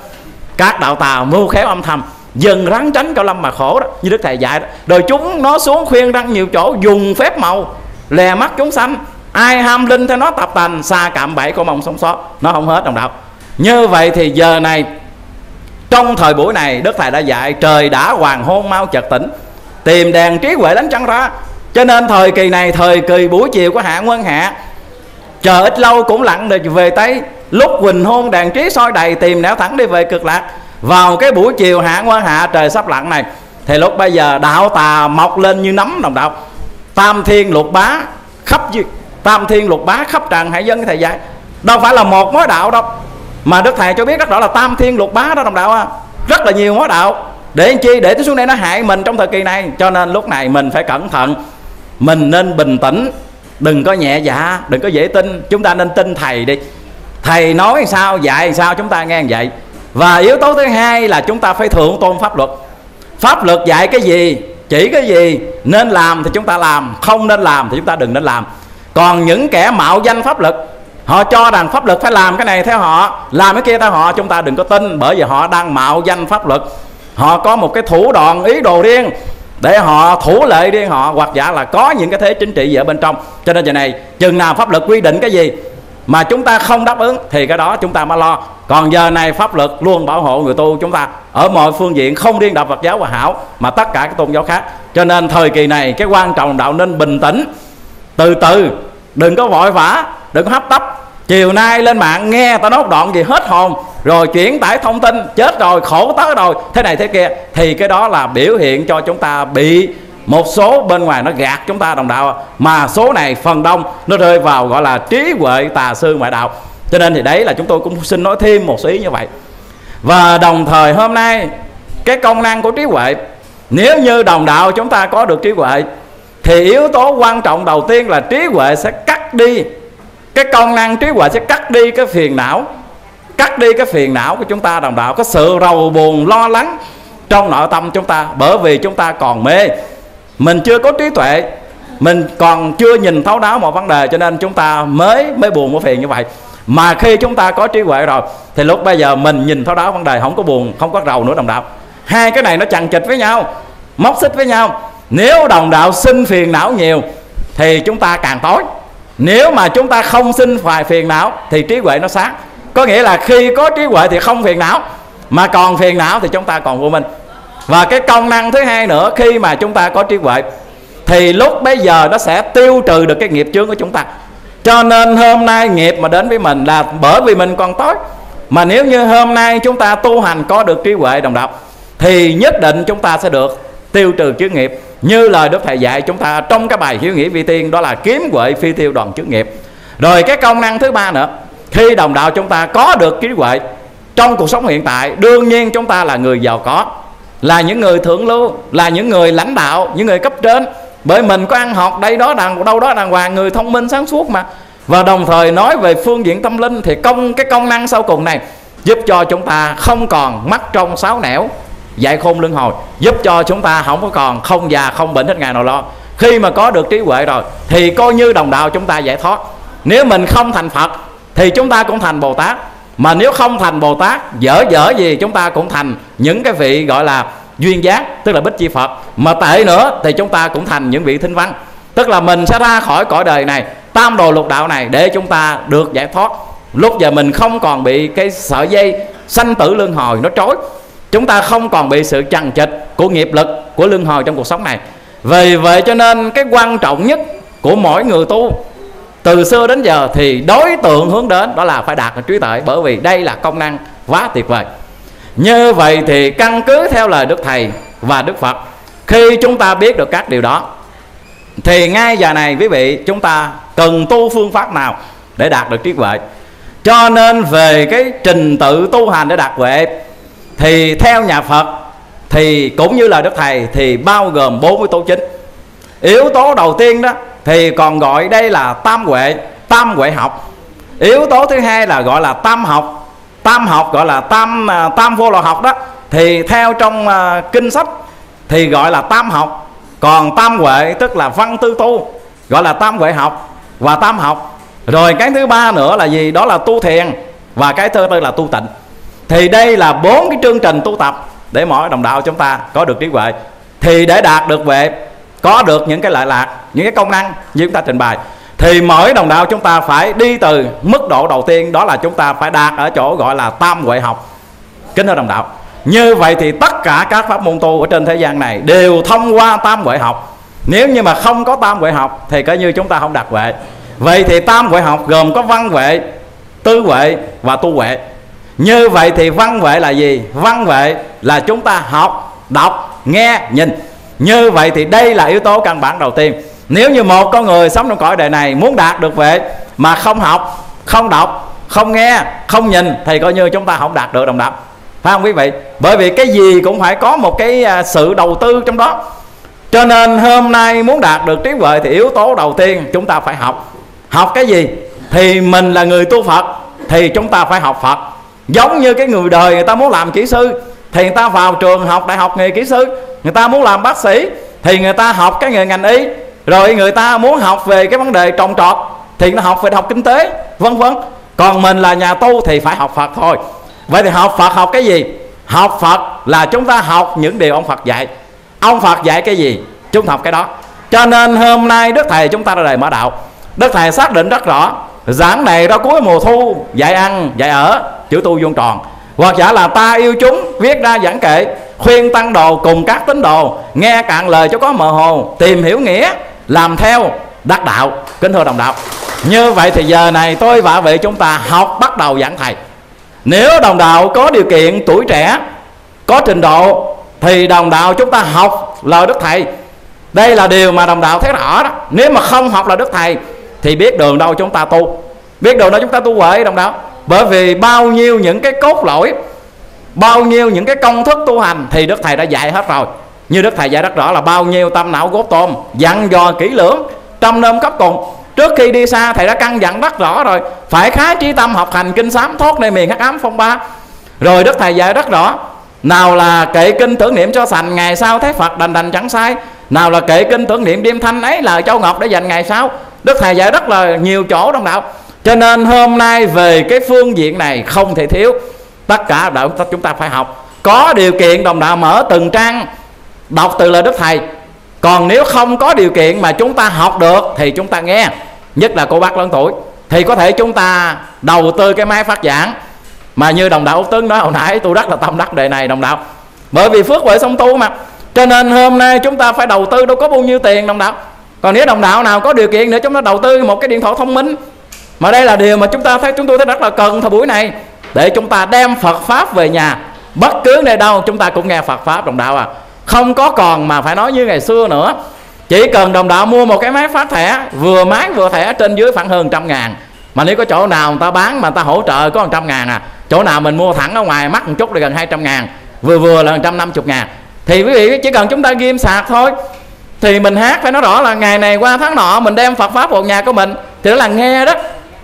Các đạo tà mưu khéo âm thầm, dần rắn tránh cao lâm mà khổ đó, như đức thầy dạy đó. Rồi chúng nó xuống khuyên răng nhiều chỗ, dùng phép màu, lè mắt chúng sanh. Ai ham linh theo nó tập tành, xa cạm bẫy của mong sống sót. Nó không hết đồng đạo. Như vậy thì giờ này, trong thời buổi này, đức thầy đã dạy trời đã hoàng hôn mau chợt tỉnh, tìm đèn trí huệ đánh trăng ra cho nên thời kỳ này, thời kỳ buổi chiều của hạ nguyên hạ, chờ ít lâu cũng lặng được về tây lúc quỳnh hôn đàn trí soi đầy tìm nẻo thẳng đi về cực lạc. Vào cái buổi chiều hạ nguyên hạ, trời sắp lặng này, thì lúc bây giờ đạo tà mọc lên như nấm đồng đạo. Tam thiên lục bá khắp tam thiên lục bá khắp trần hải dân thầy dạy đâu phải là một mối đạo đâu, mà đức thầy cho biết rất rõ là tam thiên lục bá đó đồng đạo à. Rất là nhiều mối đạo. Để chi? Để tới xuống đây nó hại mình trong thời kỳ này. Cho nên lúc này mình phải cẩn thận mình nên bình tĩnh, đừng có nhẹ dạ đừng có dễ tin. Chúng ta nên tin thầy đi. Thầy nói sao, dạy sao, chúng ta nghe vậy. Và yếu tố thứ hai là chúng ta phải thượng tôn pháp luật. Pháp luật dạy cái gì, chỉ cái gì, nên làm thì chúng ta làm, không nên làm thì chúng ta đừng nên làm. Còn những kẻ mạo danh pháp luật, họ cho rằng pháp luật phải làm cái này theo họ, làm cái kia theo họ, chúng ta đừng có tin, bởi vì họ đang mạo danh pháp luật. Họ có một cái thủ đoạn, ý đồ riêng để họ thủ lệ đi họ, hoặc giả là có những cái thế chính trị gì ở bên trong. Cho nên giờ này, chừng nào pháp luật quy định cái gì mà chúng ta không đáp ứng, thì cái đó chúng ta mới lo. Còn giờ này pháp luật luôn bảo hộ người tu chúng ta. Ở mọi phương diện, không riêng đạo Phật giáo và hảo, mà tất cả các tôn giáo khác. Cho nên thời kỳ này, cái quan trọng đạo nên bình tĩnh. Từ từ, đừng có vội vã, đừng có hấp tấp. Chiều nay lên mạng, nghe tao nói đoạn gì hết hồn rồi chuyển tải thông tin, chết rồi, khổ tới rồi. Thế này thế kia. Thì cái đó là biểu hiện cho chúng ta bị một số bên ngoài nó gạt chúng ta đồng đạo. Mà số này phần đông nó rơi vào gọi là trí huệ tà sư ngoại đạo. Cho nên thì đấy là chúng tôi cũng xin nói thêm một số ý như vậy. Và đồng thời hôm nay, cái công năng của trí huệ, nếu như đồng đạo chúng ta có được trí huệ, thì yếu tố quan trọng đầu tiên là trí huệ sẽ cắt đi, cái công năng trí huệ sẽ cắt đi cái phiền não cắt đi cái phiền não của chúng ta, đồng đạo. Có sự rầu buồn, lo lắng trong nội tâm chúng ta. Bởi vì chúng ta còn mê. Mình chưa có trí tuệ. Mình còn chưa nhìn thấu đáo một vấn đề, cho nên chúng ta mới mới buồn, mới phiền như vậy. Mà khi chúng ta có trí huệ rồi, thì lúc bây giờ mình nhìn thấu đáo vấn đề, không có buồn, không có rầu nữa, đồng đạo. Hai cái này nó chằng chịch với nhau, móc xích với nhau. Nếu đồng đạo sinh phiền não nhiều, thì chúng ta càng tối. Nếu mà chúng ta không sinh phải phiền não, thì trí huệ nó sáng có nghĩa là khi có trí huệ thì không phiền não, mà còn phiền não thì chúng ta còn vô minh. Và cái công năng thứ hai nữa, khi mà chúng ta có trí huệ, thì lúc bây giờ nó sẽ tiêu trừ được cái nghiệp chướng của chúng ta. Cho nên hôm nay nghiệp mà đến với mình là bởi vì mình còn tối. Mà nếu như hôm nay chúng ta tu hành có được trí huệ, đồng đọc thì nhất định chúng ta sẽ được tiêu trừ chướng nghiệp. Như lời đức thầy dạy chúng ta trong cái bài hiếu nghĩa vi tiên, đó là kiếm huệ phi tiêu đoàn chướng nghiệp. Rồi cái công năng thứ ba nữa khi đồng đạo chúng ta có được trí huệ trong cuộc sống hiện tại, đương nhiên chúng ta là người giàu có, là những người thượng lưu, là những người lãnh đạo, những người cấp trên. Bởi mình có ăn học đây đó đàng, đâu đó đàng hoàng, người thông minh sáng suốt mà. Và đồng thời nói về phương diện tâm linh thì công, cái công năng sau cùng này giúp cho chúng ta không còn mắc trong sáo nẻo dạy khôn lưng hồi. Giúp cho chúng ta không có còn không già, không bệnh hết ngày nào lo. Khi mà có được trí huệ rồi thì coi như đồng đạo chúng ta giải thoát. Nếu mình không thành phật thì chúng ta cũng thành bồ tát. Mà nếu không thành bồ tát, dở dở gì chúng ta cũng thành những cái vị gọi là duyên giác, tức là bích chi phật. Mà tệ nữa thì chúng ta cũng thành những vị thinh văn. Tức là mình sẽ ra khỏi cõi đời này, tam đồ lục đạo này để chúng ta được giải thoát. Lúc giờ mình không còn bị cái sợi dây sanh tử luân hồi nó trói. Chúng ta không còn bị sự chằng chịch của nghiệp lực, của luân hồi trong cuộc sống này. Vì vậy cho nên cái quan trọng nhất của mỗi người tu từ xưa đến giờ thì đối tượng hướng đến đó là phải đạt được trí tuệ, bởi vì đây là công năng quá tuyệt vời. Như vậy thì căn cứ theo lời đức thầy và đức phật, khi chúng ta biết được các điều đó, thì ngay giờ này, quý vị, chúng ta cần tu phương pháp nào để đạt được trí tuệ? Cho nên về cái trình tự tu hành để đạt huệ thì theo nhà Phật, thì cũng như là Đức Thầy, thì bao gồm bốn yếu tố chính. Yếu tố đầu tiên đó thì còn gọi đây là tam huệ tam huệ học. Yếu tố thứ hai là gọi là tam học. Tam học gọi là tam à, tam vô lò học đó. Thì theo trong uh, kinh sách thì gọi là tam học. Còn tam huệ tức là văn tư tu gọi là tam huệ học và tam học. Rồi cái thứ ba nữa là gì? Đó là tu thiền và cái thứ tư là tu tịnh. Thì đây là bốn cái chương trình tu tập để mỗi đồng đạo chúng ta có được trí huệ. Thì để đạt được huệ có được những cái lợi lạc, những cái công năng như chúng ta trình bày, thì mỗi đồng đạo chúng ta phải đi từ mức độ đầu tiên, đó là chúng ta phải đạt ở chỗ gọi là tam huệ học. Kính thưa đồng đạo, như vậy thì tất cả các pháp môn tu ở trên thế gian này đều thông qua tam huệ học. Nếu như mà không có tam huệ học thì coi như chúng ta không đạt huệ. Vậy thì tam huệ học gồm có văn huệ tư huệ và tu huệ. Như vậy thì văn huệ là gì? Văn huệ là chúng ta học, đọc, nghe, nhìn như vậy thì đây là yếu tố căn bản đầu tiên. Nếu như một con người sống trong cõi đời này muốn đạt được vậy mà không học, không đọc, không nghe, không nhìn thì coi như chúng ta không đạt được đồng đạo phải không quý vị? Bởi vì cái gì cũng phải có một cái à, sự đầu tư trong đó. Cho nên hôm nay muốn đạt được trí huệ thì yếu tố đầu tiên chúng ta phải học. Học cái gì? Thì mình là người tu phật, thì chúng ta phải học phật. Giống như cái người đời người ta muốn làm kỹ sư thì người ta vào trường học đại học nghề kỹ sư, người ta muốn làm bác sĩ, thì người ta học cái nghề ngành y, rồi người ta muốn học về cái vấn đề trồng trọt, thì nó học về học kinh tế, vân vân. Còn mình là nhà tu thì phải học phật thôi. Vậy thì học phật học cái gì? Học phật là chúng ta học những điều ông phật dạy. Ông phật dạy cái gì? Chúng học cái đó. Cho nên hôm nay đức thầy chúng ta ra đời mở đạo. Đức thầy xác định rất rõ, giảng này ra cuối mùa thu, dạy ăn, dạy ở, chữ tu vuông tròn hoặc giả là ta yêu chúng, viết ra giảng kệ, khuyên tăng đồ cùng các tín đồ, nghe cạn lời cho có mờ hồ, tìm hiểu nghĩa, làm theo đắc đạo. Kính thưa đồng đạo, như vậy thì giờ này tôi và vị chúng ta học bắt đầu giảng thầy. Nếu đồng đạo có điều kiện tuổi trẻ, có trình độ, thì đồng đạo chúng ta học lời đức thầy. Đây là điều mà đồng đạo thấy rõ đó. Nếu mà không học lời đức thầy, thì biết đường đâu chúng ta tu. Biết đường đâu chúng ta tu huệ đồng đạo? Bởi vì bao nhiêu những cái cốt lõi, bao nhiêu những cái công thức tu hành thì đức thầy đã dạy hết rồi. Như đức thầy dạy rất rõ là bao nhiêu tâm não gốt tôm dặn dò kỹ lưỡng trăm nôm cấp cùng. Trước khi đi xa thầy đã căn dặn rất rõ rồi phải khá trí tâm học hành kinh sám thoát nơi miền hắc ám phong ba. Rồi đức thầy dạy rất rõ nào là kệ kinh tưởng niệm cho sành ngày sau thấy phật đành đành chẳng sai. Nào là kệ kinh tưởng niệm đêm thanh ấy là châu ngọc để dành ngày sau. Đức thầy dạy rất là nhiều chỗ trong đạo cho nên hôm nay về cái phương diện này không thể thiếu. Tất cả đạo chúng ta phải học. Có điều kiện đồng đạo mở từng trang, đọc từ lời đức thầy. Còn nếu không có điều kiện mà chúng ta học được thì chúng ta nghe. Nhất là cô bác lớn tuổi. Thì có thể chúng ta đầu tư cái máy phát giảng. Mà như đồng đạo Úc Tấn nói hồi nãy, tôi rất là tâm đắc đề này, đồng đạo. Bởi vì phước huệ song tu mà. Cho nên hôm nay chúng ta phải đầu tư, đâu có bao nhiêu tiền, đồng đạo. Còn nếu đồng đạo nào có điều kiện nữa, chúng ta đầu tư một cái điện thoại thông minh mà đây là điều mà chúng ta thấy chúng tôi thấy rất là cần thời buổi này. Để chúng ta đem Phật pháp về nhà. Bất cứ nơi đâu chúng ta cũng nghe Phật pháp, đồng đạo à. Không có còn mà phải nói như ngày xưa nữa. Chỉ cần đồng đạo mua một cái máy phát thẻ, vừa máy vừa thẻ trên dưới khoảng hơn trăm ngàn. Mà nếu có chỗ nào người ta bán mà người ta hỗ trợ có một trăm ngàn à chỗ nào mình mua thẳng ở ngoài mắc một chút là gần 200 ngàn, vừa vừa là 150 ngàn. Thì quý vị, chỉ cần chúng ta ghim sạc thôi. Thì mình hát phải nói rõ là ngày này qua tháng nọ mình đem Phật pháp vào nhà của mình. Thì đó là nghe đó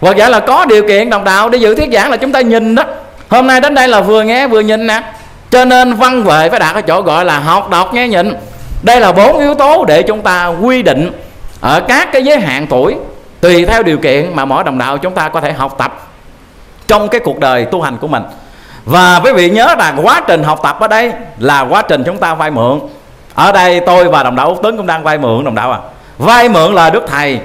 hoặc giả là có điều kiện đồng đạo để dự thuyết giảng là chúng ta nhìn đó. Hôm nay đến đây là vừa nghe, vừa nhìn nè. Cho nên văn vệ phải đạt ở chỗ gọi là học đọc nghe nhìn đây là bốn yếu tố để chúng ta quy định ở các cái giới hạn tuổi, tùy theo điều kiện mà mỗi đồng đạo chúng ta có thể học tập trong cái cuộc đời tu hành của mình. Và quý vị nhớ rằng quá trình học tập ở đây là quá trình chúng ta vay mượn. Ở đây tôi và đồng đạo Úc Tuấn cũng đang vay mượn đồng đạo à. Vay mượn lời Đức Thầy,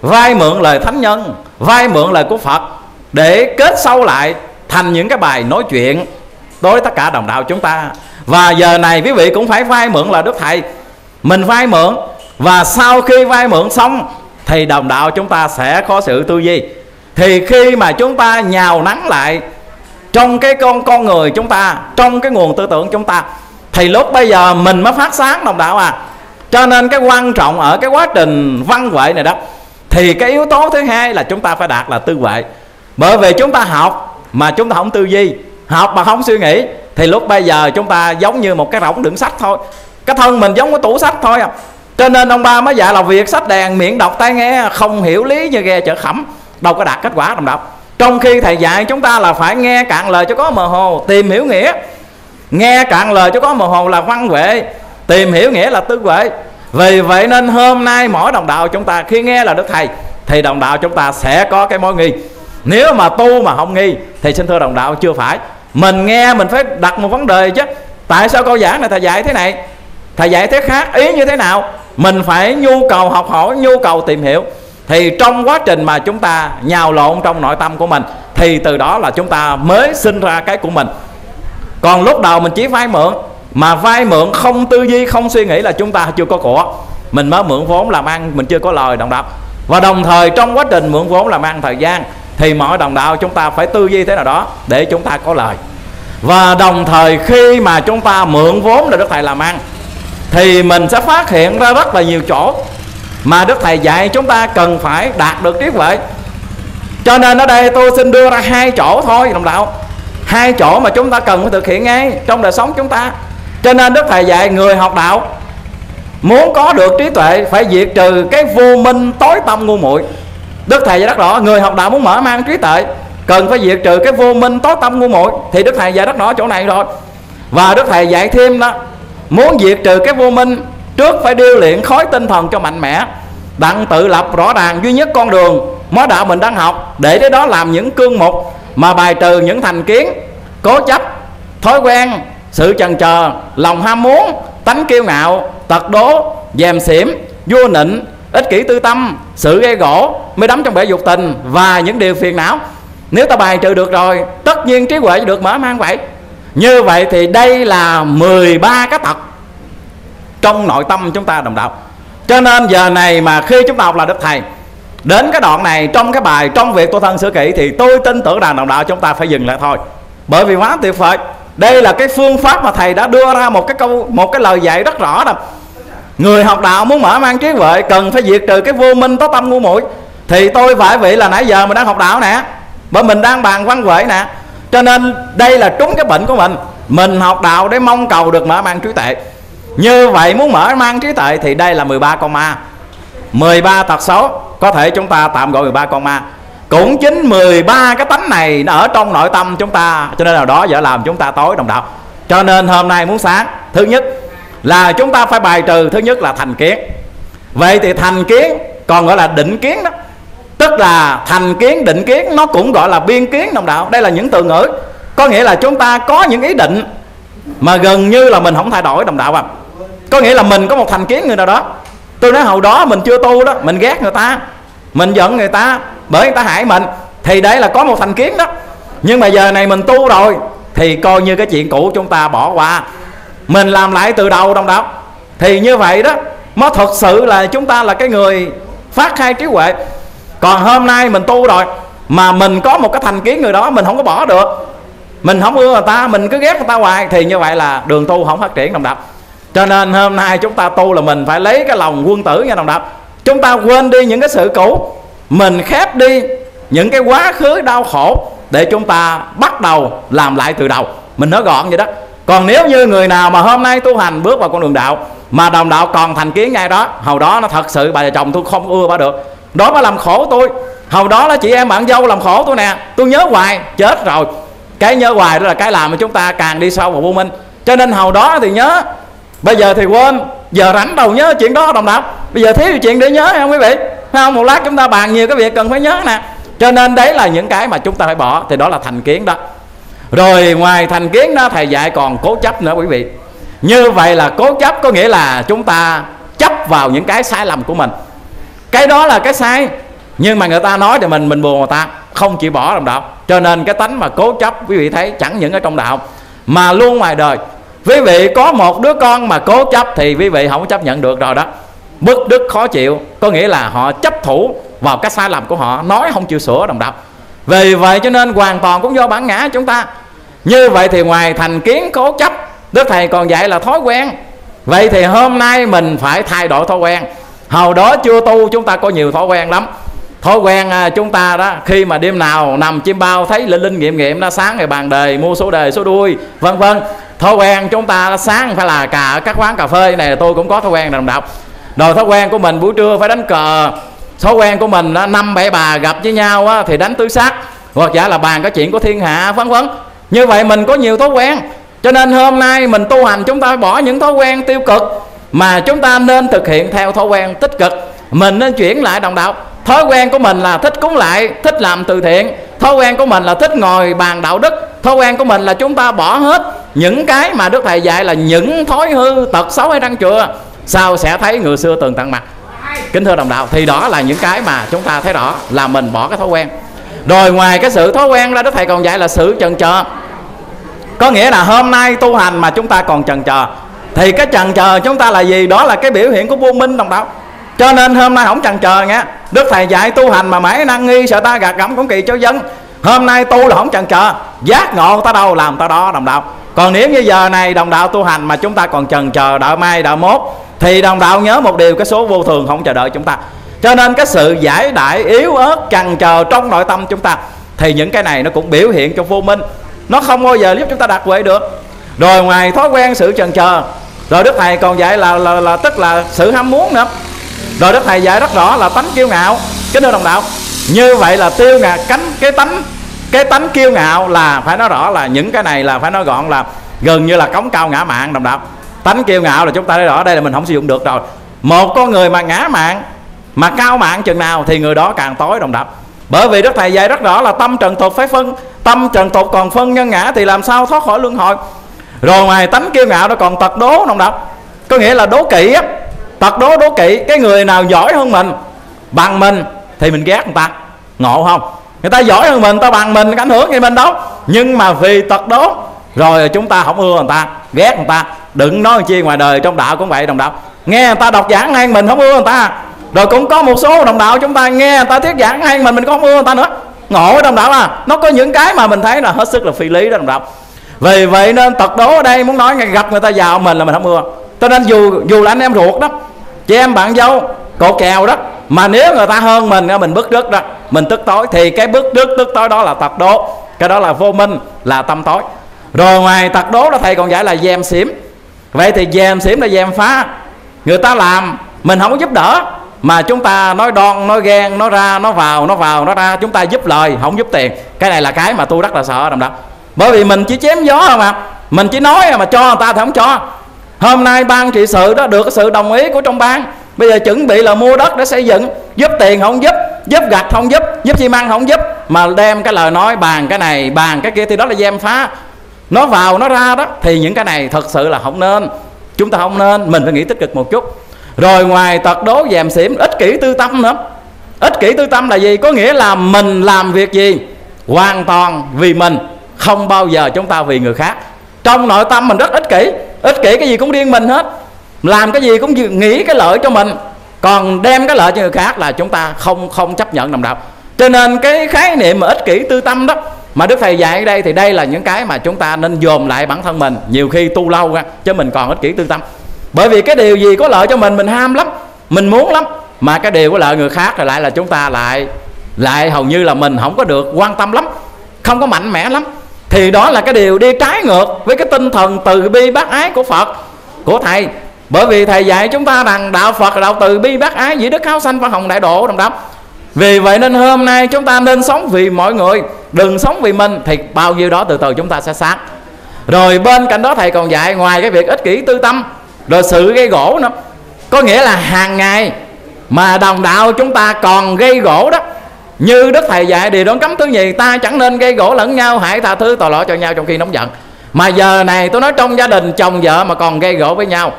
vay mượn lời Thánh Nhân vay mượn lời của Phật để kết sâu lại thành những cái bài nói chuyện đối với tất cả đồng đạo chúng ta. Và giờ này quý vị cũng phải vay mượn là đức thầy. Mình vay mượn và sau khi vay mượn xong thì đồng đạo chúng ta sẽ có sự tư duy. Thì khi mà chúng ta nhào nắng lại trong cái con con người chúng ta, trong cái nguồn tư tưởng chúng ta, thì lúc bây giờ mình mới phát sáng đồng đạo à. Cho nên cái quan trọng ở cái quá trình văn huệ này đó thì cái yếu tố thứ hai là chúng ta phải đạt là tư huệ. Bởi vì chúng ta học mà chúng ta không tư duy, học mà không suy nghĩ, thì lúc bây giờ chúng ta giống như một cái rỗng đựng sách thôi. Cái thân mình giống cái tủ sách thôi à. Cho nên ông ba mới dạy là việc sách đèn, miệng đọc tai nghe, không hiểu lý như ghe chở khẩm, đâu có đạt kết quả trong đọc trong khi thầy dạy chúng ta là phải nghe cạn lời cho có mờ hồ, tìm hiểu nghĩa. Nghe cạn lời cho có mờ hồ là văn vệ tìm hiểu nghĩa là tư huệ vì vậy nên hôm nay mỗi đồng đạo chúng ta khi nghe là đức thầy, thì đồng đạo chúng ta sẽ có cái mối nghi. Nếu mà tu mà không nghi, thì xin thưa đồng đạo, chưa phải. Mình nghe, mình phải đặt một vấn đề chứ. Tại sao câu giảng này thầy dạy thế này? Thầy dạy thế khác, ý như thế nào? Mình phải nhu cầu học hỏi, nhu cầu tìm hiểu. Thì trong quá trình mà chúng ta nhào lộn trong nội tâm của mình, thì từ đó là chúng ta mới sinh ra cái của mình. Còn lúc đầu mình chỉ vay mượn mà vay mượn không tư duy, không suy nghĩ là chúng ta chưa có của. Mình mới mượn vốn làm ăn, mình chưa có lời đồng đạo và đồng thời trong quá trình mượn vốn làm ăn thời gian, thì mọi đồng đạo chúng ta phải tư duy thế nào đó để chúng ta có lời. Và đồng thời khi mà chúng ta mượn vốn là đức thầy làm ăn, thì mình sẽ phát hiện ra rất là nhiều chỗ mà đức thầy dạy chúng ta cần phải đạt được trí huệ. Cho nên ở đây tôi xin đưa ra hai chỗ thôi, đồng đạo. Hai chỗ mà chúng ta cần phải thực hiện ngay trong đời sống chúng ta cho nên đức thầy dạy người học đạo, muốn có được trí tuệ phải diệt trừ cái vô minh tối tâm ngu muội. Đức thầy dạy rất rõ, người học đạo muốn mở mang trí tuệ, cần phải diệt trừ cái vô minh tối tâm ngu muội. Thì đức thầy dạy rất rõ chỗ này rồi. Và đức thầy dạy thêm đó, muốn diệt trừ cái vô minh, trước phải điêu luyện khối tinh thần cho mạnh mẽ. Đặng tự lập rõ ràng duy nhất con đường mối đạo mình đang học, để đến đó làm những cương mục mà bài trừ những thành kiến, cố chấp, thói quen sự chần chờ, lòng ham muốn, tánh kiêu ngạo, tật đố, dèm xỉm, vua nịnh, ích kỷ tư tâm, sự gây gỗ mới đắm trong bể dục tình và những điều phiền não. Nếu ta bài trừ được rồi, tất nhiên trí huệ được mở mang vậy. Như vậy thì đây là 13 cái tật trong nội tâm chúng ta đồng đạo. Cho nên giờ này mà khi chúng ta học là đức thầy, đến cái đoạn này trong cái bài trong việc tu thân sửa kỹ thì tôi tin tưởng rằng đồng đạo chúng ta phải dừng lại thôi. Bởi vì quá tuyệt vời đây là cái phương pháp mà thầy đã đưa ra một cái câu, một cái lời dạy rất rõ đó. Người học đạo muốn mở mang trí huệ cần phải diệt trừ cái vô minh tối tâm ngu muội. Thì tôi phải vị là nãy giờ mình đang học đạo nè bởi mình đang bàn văn huệ nè. Cho nên đây là trúng cái bệnh của mình. Mình học đạo để mong cầu được mở mang trí tuệ. Như vậy muốn mở mang trí tuệ thì đây là 13 con ma. 13 tật xấu, có thể chúng ta tạm gọi 13 con ma cũng chính 13 cái tánh này nó ở trong nội tâm chúng ta, cho nên nào đó dở làm chúng ta tối đồng đạo. Cho nên hôm nay muốn sáng, thứ nhất là chúng ta phải bài trừ, thứ nhất là thành kiến. Vậy thì thành kiến còn gọi là định kiến đó. Tức là thành kiến, định kiến nó cũng gọi là biên kiến đồng đạo. Đây là những từ ngữ. Có nghĩa là chúng ta có những ý định mà gần như là mình không thay đổi đồng đạo à. Có nghĩa là mình có một thành kiến người nào đó. Tôi nói hồi đó, mình chưa tu đó, mình ghét người ta, mình giận người ta bởi người ta hại mình, thì đấy là có một thành kiến đó. Nhưng mà giờ này mình tu rồi, thì coi như cái chuyện cũ chúng ta bỏ qua. Mình làm lại từ đầu đồng đạo. Thì như vậy đó, mới thật sự là chúng ta là cái người phát khai trí huệ. Còn hôm nay mình tu rồi, mà mình có một cái thành kiến người đó, mình không có bỏ được. Mình không ưa người ta, mình cứ ghét người ta hoài. Thì như vậy là đường tu không phát triển đồng đạo. Cho nên hôm nay chúng ta tu là mình phải lấy cái lòng quân tử nha đồng đạo. Chúng ta quên đi những cái sự cũ mình khép đi những cái quá khứ đau khổ để chúng ta bắt đầu làm lại từ đầu. Mình nói gọn vậy đó. Còn nếu như người nào mà hôm nay tu hành bước vào con đường đạo mà đồng đạo còn thành kiến ngay đó, hầu đó nó thật sự bà chồng tôi không ưa bà được. Đó mà làm khổ tôi. Hầu đó là chị em bạn dâu làm khổ tôi nè. Tôi nhớ hoài, chết rồi. Cái nhớ hoài đó là cái làm mà chúng ta càng đi sâu vào vô minh. Cho nên hầu đó thì nhớ. Bây giờ thì quên. Giờ rảnh đầu nhớ chuyện đó, đồng đạo. Bây giờ thiếu chuyện để nhớ không quý vị phải không? Một lát chúng ta bàn nhiều cái việc cần phải nhớ nè. Cho nên đấy là những cái mà chúng ta phải bỏ, thì đó là thành kiến đó. Rồi ngoài thành kiến đó, thầy dạy còn cố chấp nữa quý vị. Như vậy là cố chấp có nghĩa là chúng ta chấp vào những cái sai lầm của mình. Cái đó là cái sai. Nhưng mà người ta nói thì mình mình buồn người ta không chịu bỏ đồng đạo. Cho nên cái tánh mà cố chấp, quý vị thấy, chẳng những ở trong đạo, mà luôn ngoài đời. Quý vị có một đứa con mà cố chấp thì quý vị không chấp nhận được rồi đó bức đức khó chịu, có nghĩa là họ chấp thủ vào cái sai lầm của họ, nói không chịu sửa đồng đạo vì vậy cho nên hoàn toàn cũng do bản ngã chúng ta. Như vậy thì ngoài thành kiến cố chấp, đức thầy còn dạy là thói quen. Vậy thì hôm nay mình phải thay đổi thói quen. Hồi đó chưa tu, chúng ta có nhiều thói quen lắm. Thói quen à, chúng ta đó, khi mà đêm nào nằm chim bao thấy linh linh nghiệm nghiệm nó sáng ngày bàn đề, mua số đề, số đuôi, vân vân. Thói quen chúng ta sáng phải là cả các quán cà phê này, tôi cũng có thói quen đồng đọc rồi thói quen của mình buổi trưa phải đánh cờ. Thói quen của mình năm bảy bà gặp với nhau á, thì đánh tứ sắc hoặc giả là bàn có chuyện của thiên hạ vân vân. Như vậy mình có nhiều thói quen. Cho nên hôm nay mình tu hành chúng ta bỏ những thói quen tiêu cực mà chúng ta nên thực hiện theo thói quen tích cực. Mình nên chuyển lại đồng đạo. Thói quen của mình là thích cúng lại thích làm từ thiện. Thói quen của mình là thích ngồi bàn đạo đức. Thói quen của mình là chúng ta bỏ hết những cái mà đức thầy dạy là những thói hư tật xấu hay răng chừa sao sẽ thấy người xưa từng tặng mặt? Kính thưa đồng đạo, thì đó là những cái mà chúng ta thấy rõ là mình bỏ cái thói quen. Rồi ngoài cái sự thói quen ra, đức thầy còn dạy là sự chần chờ. Có nghĩa là hôm nay tu hành mà chúng ta còn chần chờ. Thì cái chần chờ chúng ta là gì? Đó là cái biểu hiện của vô minh, đồng đạo. Cho nên hôm nay không chần chờ nghe. Đức thầy dạy tu hành mà mãi năng nghi, sợ ta gạt gẫm cũng kỳ cho dân. Hôm nay tu là không chần chờ. Giác ngộ ta đâu, làm ta đó, đồng đạo. Còn nếu như giờ này, đồng đạo tu hành mà chúng ta còn chần chờ, đợi mai, đợi mốt thì đồng đạo nhớ một điều cái số vô thường không chờ đợi chúng ta. Cho nên cái sự giải đại yếu ớt chần chờ trong nội tâm chúng ta thì những cái này nó cũng biểu hiện cho vô minh. Nó không bao giờ giúp chúng ta đạt huệ được. Rồi ngoài thói quen sự chần chờ rồi đức thầy còn dạy là, là, là tức là sự ham muốn nữa. Rồi đức thầy dạy rất rõ là tánh kiêu ngạo. Cái nơi đồng đạo như vậy là tiêu ngạo cánh cái tánh cái tánh kiêu ngạo là phải nói rõ là những cái này là phải nói gọn là gần như là cống cao ngã mạng đồng đạo tánh kiêu ngạo là chúng ta thấy rõ, đây là mình không sử dụng được rồi. Một con người mà ngã mạng, mà cao mạng chừng nào thì người đó càng tối đồng đập. Bởi vì đức thầy dạy rất rõ là tâm trần tục phải phân, tâm trần tục còn phân nhân ngã thì làm sao thoát khỏi luân hồi. Rồi ngoài tánh kiêu ngạo nó còn tật đố đồng đập. Có nghĩa là đố kỵ á, tật đố đố kỵ, cái người nào giỏi hơn mình, bằng mình thì mình ghét người ta. Ngộ không? Người ta giỏi hơn mình, ta bằng mình, ảnh hưởng gì mình đâu. Nhưng mà vì tật đố, rồi chúng ta không ưa người ta, ghét người ta đừng nói chi ngoài đời, trong đạo cũng vậy, đồng đạo. Nghe người ta đọc giảng hay mình không ưa người ta. Rồi cũng có một số đồng đạo chúng ta nghe người ta thuyết giảng hay mình mình không ưa người ta nữa. Ngộ đồng đạo à nó có những cái mà mình thấy là hết sức là phi lý đó, đồng đạo. Vì vậy nên tật đố ở đây muốn nói ngày gặp người ta giàu mình là mình không ưa. Cho nên dù dù là anh em ruột đó, chị em bạn dâu cột kèo đó, mà nếu người ta hơn mình mình bức đức đó, mình tức tối, thì cái bức đức tức tối đó là tật đố. Cái đó là vô minh, là tâm tối. Rồi ngoài tật đố đó, thầy còn giải là dèm xỉm vậy thì dèm xỉm là dèm phá. Người ta làm, mình không có giúp đỡ. Mà chúng ta nói đon nói ghen nó ra nó vào nó vào nó ra, chúng ta giúp lời, không giúp tiền. Cái này là cái mà tôi rất là sợ, đồng đó bởi vì mình chỉ chém gió không à mình chỉ nói mà cho người ta thì không cho. Hôm nay ban trị sự đó được sự đồng ý của trong ban. Bây giờ chuẩn bị là mua đất để xây dựng. Giúp tiền không giúp giúp gạch không giúp giúp xi măng không giúp. Mà đem cái lời nói, bàn cái này, bàn cái kia thì đó là giam phá nó vào, nó ra đó. Thì những cái này thật sự là không nên. Chúng ta không nên. Mình phải nghĩ tích cực một chút. Rồi ngoài tật đố dèm xỉm, ích kỷ tư tâm nữa. Ích kỷ tư tâm là gì? Có nghĩa là mình làm việc gì? Hoàn toàn vì mình, không bao giờ chúng ta vì người khác. Trong nội tâm mình rất ích kỷ. Ích kỷ cái gì cũng riêng mình hết. Làm cái gì cũng nghĩ cái lợi cho mình. Còn đem cái lợi cho người khác là chúng ta không không chấp nhận đồng đạo. Cho nên cái khái niệm mà ích kỷ tư tâm đó mà đức thầy dạy ở đây thì đây là những cái mà chúng ta nên dồn lại bản thân mình, nhiều khi tu lâu ra chứ mình còn ích kỷ tư tâm. Bởi vì cái điều gì có lợi cho mình mình ham lắm, mình muốn lắm, mà cái điều có lợi người khác thì lại là chúng ta lại lại hầu như là mình không có được quan tâm lắm, không có mạnh mẽ lắm. Thì đó là cái điều đi trái ngược với cái tinh thần từ bi bác ái của phật, của thầy. Bởi vì thầy dạy chúng ta rằng đạo phật là đạo từ bi bác ái, dĩ đức kháo sanh văn hồng đại độ, đồng đắp vì vậy nên hôm nay chúng ta nên sống vì mọi người. Đừng sống vì mình thì bao nhiêu đó từ từ chúng ta sẽ sát rồi bên cạnh đó thầy còn dạy ngoài cái việc ích kỷ tư tâm, rồi sự gây gỗ nữa. Có nghĩa là hàng ngày mà đồng đạo chúng ta còn gây gỗ đó. Như đức thầy dạy điều đón cấm thứ nhì, ta chẳng nên gây gỗ lẫn nhau, hãy tha thứ tội lỗi cho nhau trong khi nóng giận. Mà giờ này tôi nói trong gia đình chồng vợ mà còn gây gỗ với nhau,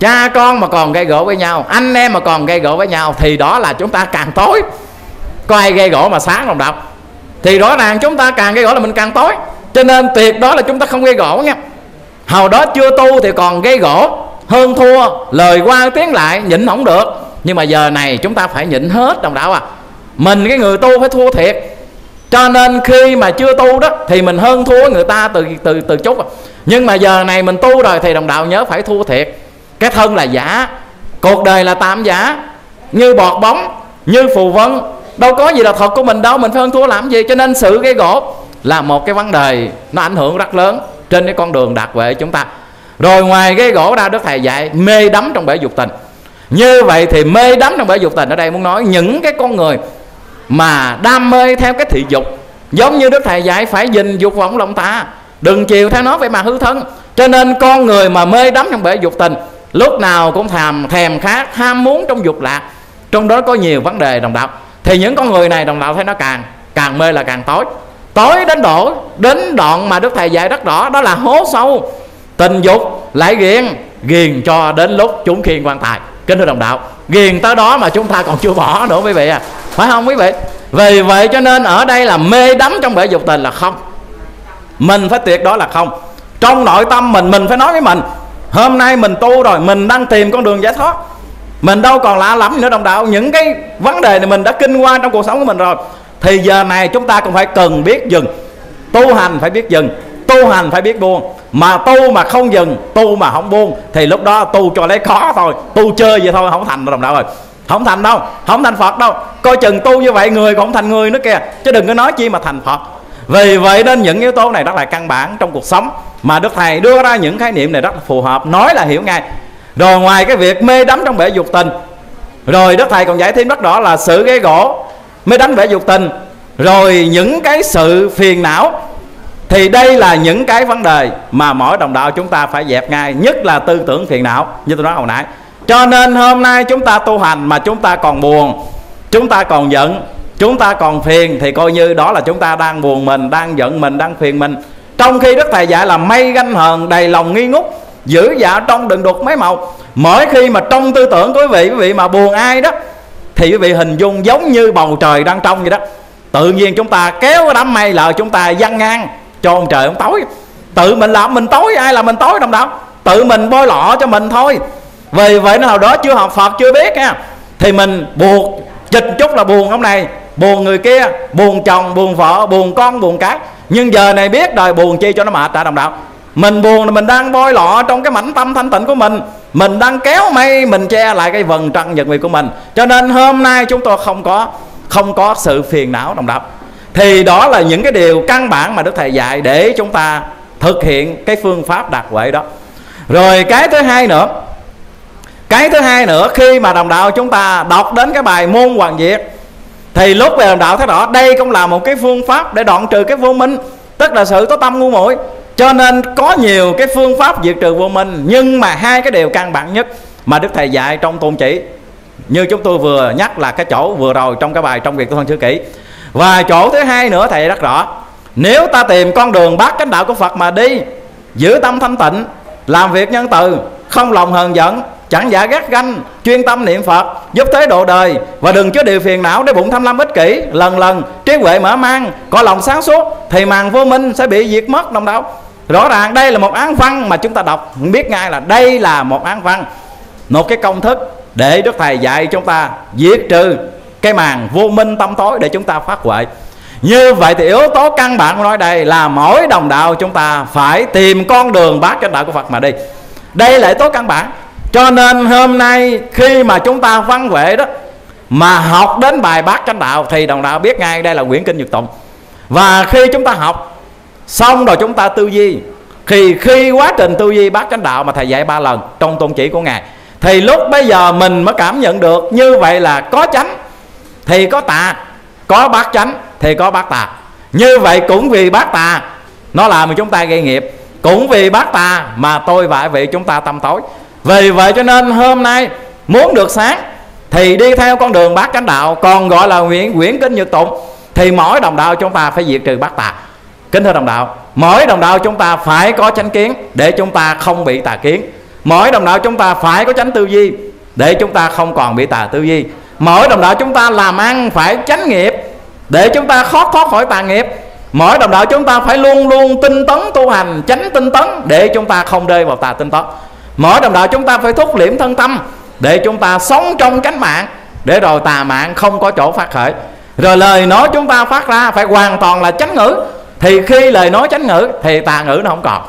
cha con mà còn gây gỗ với nhau, anh em mà còn gây gỗ với nhau, thì đó là chúng ta càng tối có ai gây gỗ mà sáng không đạo thì rõ ràng chúng ta càng gây gỗ là mình càng tối. Cho nên tuyệt đó là chúng ta không gây gỗ nha. Hầu đó chưa tu thì còn gây gỗ. Hơn thua, lời qua tiếng lại, nhịn không được. Nhưng mà giờ này chúng ta phải nhịn hết đồng đạo à. Mình cái người tu phải thua thiệt. Cho nên khi mà chưa tu đó, thì mình hơn thua người ta từ từ từ chút à. nhưng mà giờ này mình tu rồi thì đồng đạo nhớ phải thua thiệt. Cái thân là giả, cuộc đời là tạm giả. Như bọt bóng, như phù vân đâu có gì là thật của mình đâu, mình phải hơn thua làm gì? Cho nên sự gây gỗ là một cái vấn đề, nó ảnh hưởng rất lớn trên cái con đường đạt về chúng ta. Rồi ngoài gây gỗ ra, đức thầy dạy mê đắm trong bể dục tình. Như vậy thì mê đắm trong bể dục tình ở đây muốn nói những cái con người mà đam mê theo cái thị dục, giống như đức thầy dạy phải dình dục vọng lòng ta. Đừng chiều theo nó vậy mà hư thân. Cho nên con người mà mê đắm trong bể dục tình, lúc nào cũng thèm thèm khát, ham muốn trong dục lạc. Trong đó có nhiều vấn đề đồng đạo thì những con người này đồng đạo thấy nó càng càng mê là càng tối. Tối đến độ, đến đoạn mà đức thầy dạy rất rõ, đó là hố sâu. Tình dục lại ghiền ghiền cho đến lúc chúng khiên quan tài. Kính thưa đồng đạo, ghiền tới đó mà chúng ta còn chưa bỏ nữa quý vị à. Phải không quý vị? Vì vậy cho nên ở đây là mê đắm trong bể dục tình là không. Mình phải tuyệt đó là không. Trong nội tâm mình mình phải nói với mình, hôm nay mình tu rồi, mình đang tìm con đường giải thoát mình đâu còn lạ lắm nữa đồng đạo. Những cái vấn đề này mình đã kinh qua trong cuộc sống của mình rồi. Thì giờ này chúng ta cũng phải cần biết dừng. Tu hành phải biết dừng. Tu hành phải biết buông. Mà tu mà không dừng, tu mà không buông, thì lúc đó tu cho lấy khó thôi. Tu chơi vậy thôi, không thành đồng đạo rồi không thành đâu, không thành phật đâu. Coi chừng tu như vậy người cũng thành người nữa kìa. Chứ đừng có nói chi mà thành phật. Vì vậy nên những yếu tố này rất là căn bản trong cuộc sống. Mà đức thầy đưa ra những khái niệm này rất là phù hợp, nói là hiểu ngay rồi ngoài cái việc mê đắm trong bể dục tình, rồi đức thầy còn giải thêm rất rõ là sự ghế gỗ, mê đắm bể dục tình. Rồi những cái sự phiền não, thì đây là những cái vấn đề mà mỗi đồng đạo chúng ta phải dẹp ngay, nhất là tư tưởng phiền não, như tôi nói hồi nãy. Cho nên hôm nay chúng ta tu hành mà chúng ta còn buồn, chúng ta còn giận, chúng ta còn phiền, thì coi như đó là chúng ta đang buồn mình, đang giận mình, đang phiền mình. Trong khi đức thầy dạy là mây ganh hờn, đầy lòng nghi ngút giữ dạ trong đừng đục mấy màu. Mỗi khi mà trong tư tưởng của quý vị quý vị mà buồn ai đó, thì quý vị hình dung giống như bầu trời đang trong vậy đó. Tự nhiên chúng ta kéo cái đám mây lại, chúng ta văng ngang cho ông trời ông tối. Tự mình làm mình tối, ai là mình tối đồng đạo? Tự mình bôi lọ cho mình thôi. Vì vậy nào đó chưa học phật, chưa biết ha thì mình buộc, chịch chút là buồn ông này. Buồn người kia, buồn chồng, buồn vợ, buồn con, buồn cái. Nhưng giờ này biết đời buồn chi cho nó mệt trả đồng đạo mình buồn là mình đang bôi lọ trong cái mảnh tâm thanh tịnh của mình. Mình đang kéo mây, mình che lại cái vần trăng nhật nguyệt của mình. Cho nên hôm nay chúng tôi không có không có sự phiền não đồng đạo thì đó là những cái điều căn bản mà đức thầy dạy để chúng ta thực hiện cái phương pháp đạt huệ đó. Rồi cái thứ hai nữa, cái thứ hai nữa, khi mà đồng đạo chúng ta đọc đến cái bài môn hoàng diệt, thì lúc về đồng đạo thấy rõ đây cũng là một cái phương pháp để đoạn trừ cái vô minh, tức là sự có tâm ngu muội cho nên có nhiều cái phương pháp diệt trừ vô minh, nhưng mà hai cái điều căn bản nhất mà đức thầy dạy trong tôn chỉ. Như chúng tôi vừa nhắc là cái chỗ vừa rồi trong cái bài trong việc tu thân chữ kỹ và chỗ thứ hai nữa thầy rất rõ, nếu ta tìm con đường bát cánh đạo của phật mà đi, giữ tâm thanh tịnh, làm việc nhân từ, không lòng hờn giận, chẳng giả gắt ganh, chuyên tâm niệm phật, giúp thế độ đời, và đừng chứa điều phiền não để bụng tham lam ích kỷ, lần lần trí huệ mở mang, có lòng sáng suốt, thì màn vô minh sẽ bị diệt mất, đồng đạo rõ ràng đây là một án văn mà chúng ta đọc. Biết ngay là đây là một án văn. Một cái công thức để đức thầy dạy chúng ta diệt trừ cái màn vô minh tâm tối để chúng ta phát huệ. Như vậy thì yếu tố căn bản của nói đây là mỗi đồng đạo chúng ta phải tìm con đường bát chánh đạo của Phật mà đi. Đây là yếu tố căn bản. Cho nên hôm nay khi mà chúng ta văn huệ đó, mà học đến bài bát chánh đạo thì đồng đạo biết ngay đây là quyển kinh nhật tụng. Và khi chúng ta học xong rồi chúng ta tư duy. Thì khi quá trình tư duy bát chánh đạo mà thầy dạy ba lần trong tôn chỉ của ngài, thì lúc bây giờ mình mới cảm nhận được như vậy là có chánh, thì có tà, có bát chánh, thì có bát tà. Như vậy cũng vì bát tà, nó làm chúng ta gây nghiệp. Cũng vì bát tà mà tôi và vị chúng ta tâm tối. Vì vậy cho nên hôm nay muốn được sáng, thì đi theo con đường bát chánh đạo, còn gọi là nguyện quyển kinh nhật tụng, thì mỗi đồng đạo chúng ta phải diệt trừ bát tà kính thưa đồng đạo mỗi đồng đạo chúng ta phải có chánh kiến để chúng ta không bị tà kiến mỗi đồng đạo chúng ta phải có chánh tư duy để chúng ta không còn bị tà tư duy mỗi đồng đạo chúng ta làm ăn phải chánh nghiệp để chúng ta khó thoát khỏi tà nghiệp mỗi đồng đạo chúng ta phải luôn luôn tinh tấn tu hành tránh tinh tấn để chúng ta không rơi vào tà tinh tấn mỗi đồng đạo chúng ta phải thúc liễm thân tâm để chúng ta sống trong cánh mạng để rồi tà mạng không có chỗ phát khởi rồi lời nói chúng ta phát ra phải hoàn toàn là chánh ngữ thì khi lời nói chánh ngữ, thì tà ngữ nó không còn.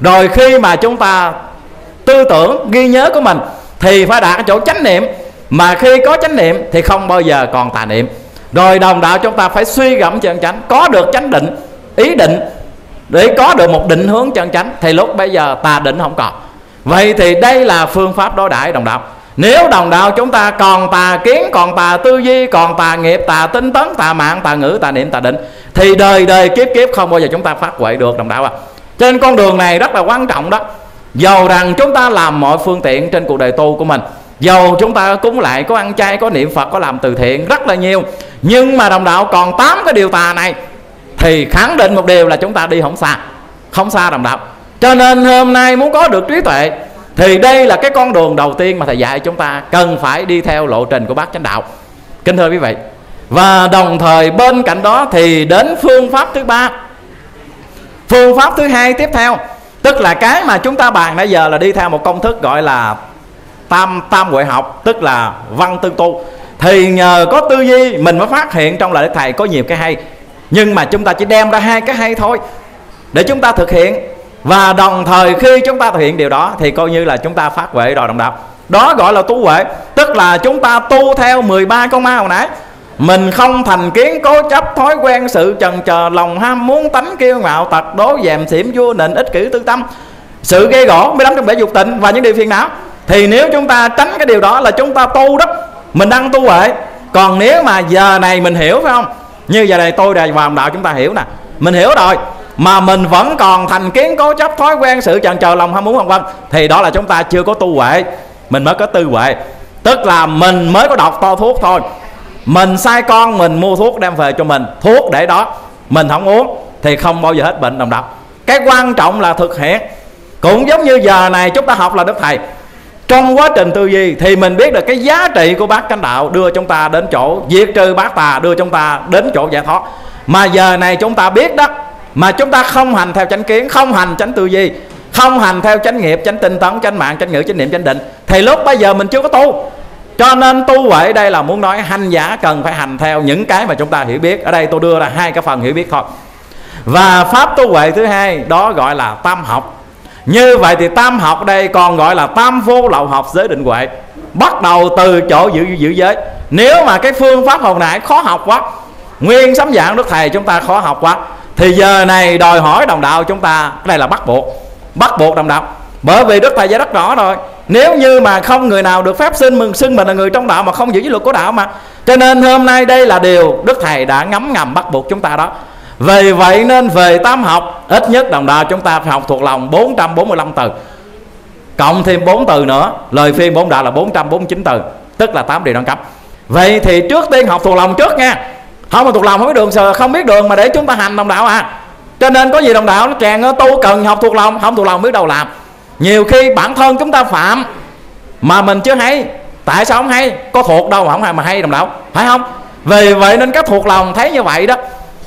Rồi khi mà chúng ta tư tưởng, ghi nhớ của mình, thì phải đạt chỗ chánh niệm. Mà khi có chánh niệm, thì không bao giờ còn tà niệm. Rồi đồng đạo chúng ta phải suy gẫm chân chánh. Có được chánh định, ý định, để có được một định hướng chân chánh, thì lúc bây giờ tà định không còn. Vậy thì đây là phương pháp đối đãi đồng đạo nếu đồng đạo chúng ta còn tà kiến, còn tà tư duy, còn tà nghiệp, tà tinh tấn, tà mạng, tà ngữ, tà niệm, tà định, thì đời đời kiếp kiếp không bao giờ chúng ta phát huệ được, đồng đạo à trên con đường này rất là quan trọng đó. Dầu rằng chúng ta làm mọi phương tiện trên cuộc đời tu của mình, dầu chúng ta cúng lại, có ăn chay, có niệm phật, có làm từ thiện rất là nhiều, nhưng mà đồng đạo còn tám cái điều tà này, thì khẳng định một điều là chúng ta đi không xa không xa đồng đạo. Cho nên hôm nay muốn có được trí tuệ thì đây là cái con đường đầu tiên mà thầy dạy chúng ta cần phải đi theo lộ trình của bác chánh đạo. Kính thưa quý vị. Và đồng thời bên cạnh đó thì đến phương pháp thứ ba. Phương pháp thứ hai tiếp theo. Tức là cái mà chúng ta bàn nãy giờ là đi theo một công thức gọi là tam tam huệ học, tức là văn tư tu. Thì nhờ có tư duy, mình mới phát hiện trong lời thầy có nhiều cái hay. Nhưng mà chúng ta chỉ đem ra hai cái hay thôi. Để chúng ta thực hiện và đồng thời khi chúng ta thực hiện điều đó thì coi như là chúng ta phát huệ rồi đồng đạo. Đó gọi là tu huệ, tức là chúng ta tu theo 13 con ma hồi nãy. Mình không thành kiến, cố chấp thói quen, sự trần chờ lòng ham muốn, tánh kiêu ngạo, tật đố, dèm xỉm, vua nịnh, ích kỷ tư tâm. Sự gây gỗ mới đắm trong bể dục tịnh và những điều phiền não. Thì nếu chúng ta tránh cái điều đó là chúng ta tu đó, mình đang tu huệ. Còn nếu mà giờ này mình hiểu, phải không? Như giờ này tôi đài vào đạo chúng ta hiểu nè. Mình hiểu rồi mà mình vẫn còn thành kiến cố chấp, thói quen, sự chần chờ lòng ham muốn, vân vân. Thì đó là chúng ta chưa có tu huệ. Mình mới có tư huệ. Tức là mình mới có đọc to thuốc thôi. Mình sai con, mình mua thuốc đem về cho mình. Thuốc để đó. Mình không uống thì không bao giờ hết bệnh đồng độc. Cái quan trọng là thực hiện. Cũng giống như giờ này chúng ta học là đức thầy. Trong quá trình tư duy thì mình biết được cái giá trị của bác chánh đạo đưa chúng ta đến chỗ, diệt trừ bác tà đưa chúng ta đến chỗ giải thoát. Mà giờ này chúng ta biết đó mà chúng ta không hành theo chánh kiến, không hành chánh tư duy, không hành theo chánh nghiệp, chánh tinh tấn, chánh mạng, chánh ngữ, chánh niệm, chánh định, thì lúc bây giờ mình chưa có tu. Cho nên tu huệ đây là muốn nói hành giả cần phải hành theo những cái mà chúng ta hiểu biết. Ở đây tôi đưa ra hai cái phần hiểu biết thôi. Và pháp tu huệ thứ hai, đó gọi là tam học. Như vậy thì tam học đây còn gọi là tam vô lậu học giới định huệ. Bắt đầu từ chỗ giữ giữ giới. Nếu mà cái phương pháp hồi nãy khó học quá, nguyên sấm giảng, đức thầy chúng ta khó học quá thì giờ này đòi hỏi đồng đạo chúng ta, cái này là bắt buộc bắt buộc đồng đạo. Bởi vì đức thầy giải rất rõ rồi, nếu như mà không người nào được phép xin mừng, xưng mình là người trong đạo mà không giữ giới luật của đạo mà. Cho nên hôm nay đây là điều đức thầy đã ngấm ngầm bắt buộc chúng ta đó. Vì vậy nên về tam học, ít nhất đồng đạo chúng ta phải học thuộc lòng 445 từ. Cộng thêm 4 từ nữa, lời phiên bốn đạo là 449 từ, tức là 8 điều nâng cấp. Vậy thì trước tiên học thuộc lòng trước nha không mà thuộc lòng không biết đường sờ không biết đường mà để chúng ta hành đồng đạo à. Cho nên có gì đồng đạo nó chàng tu cần học thuộc lòng không thuộc lòng biết đâu làm. Nhiều khi bản thân chúng ta phạm mà mình chưa hay. Tại sao không hay? Có thuộc đâu mà không hay mà hay đồng đạo phải không? Vì vậy nên các thuộc lòng thấy như vậy đó.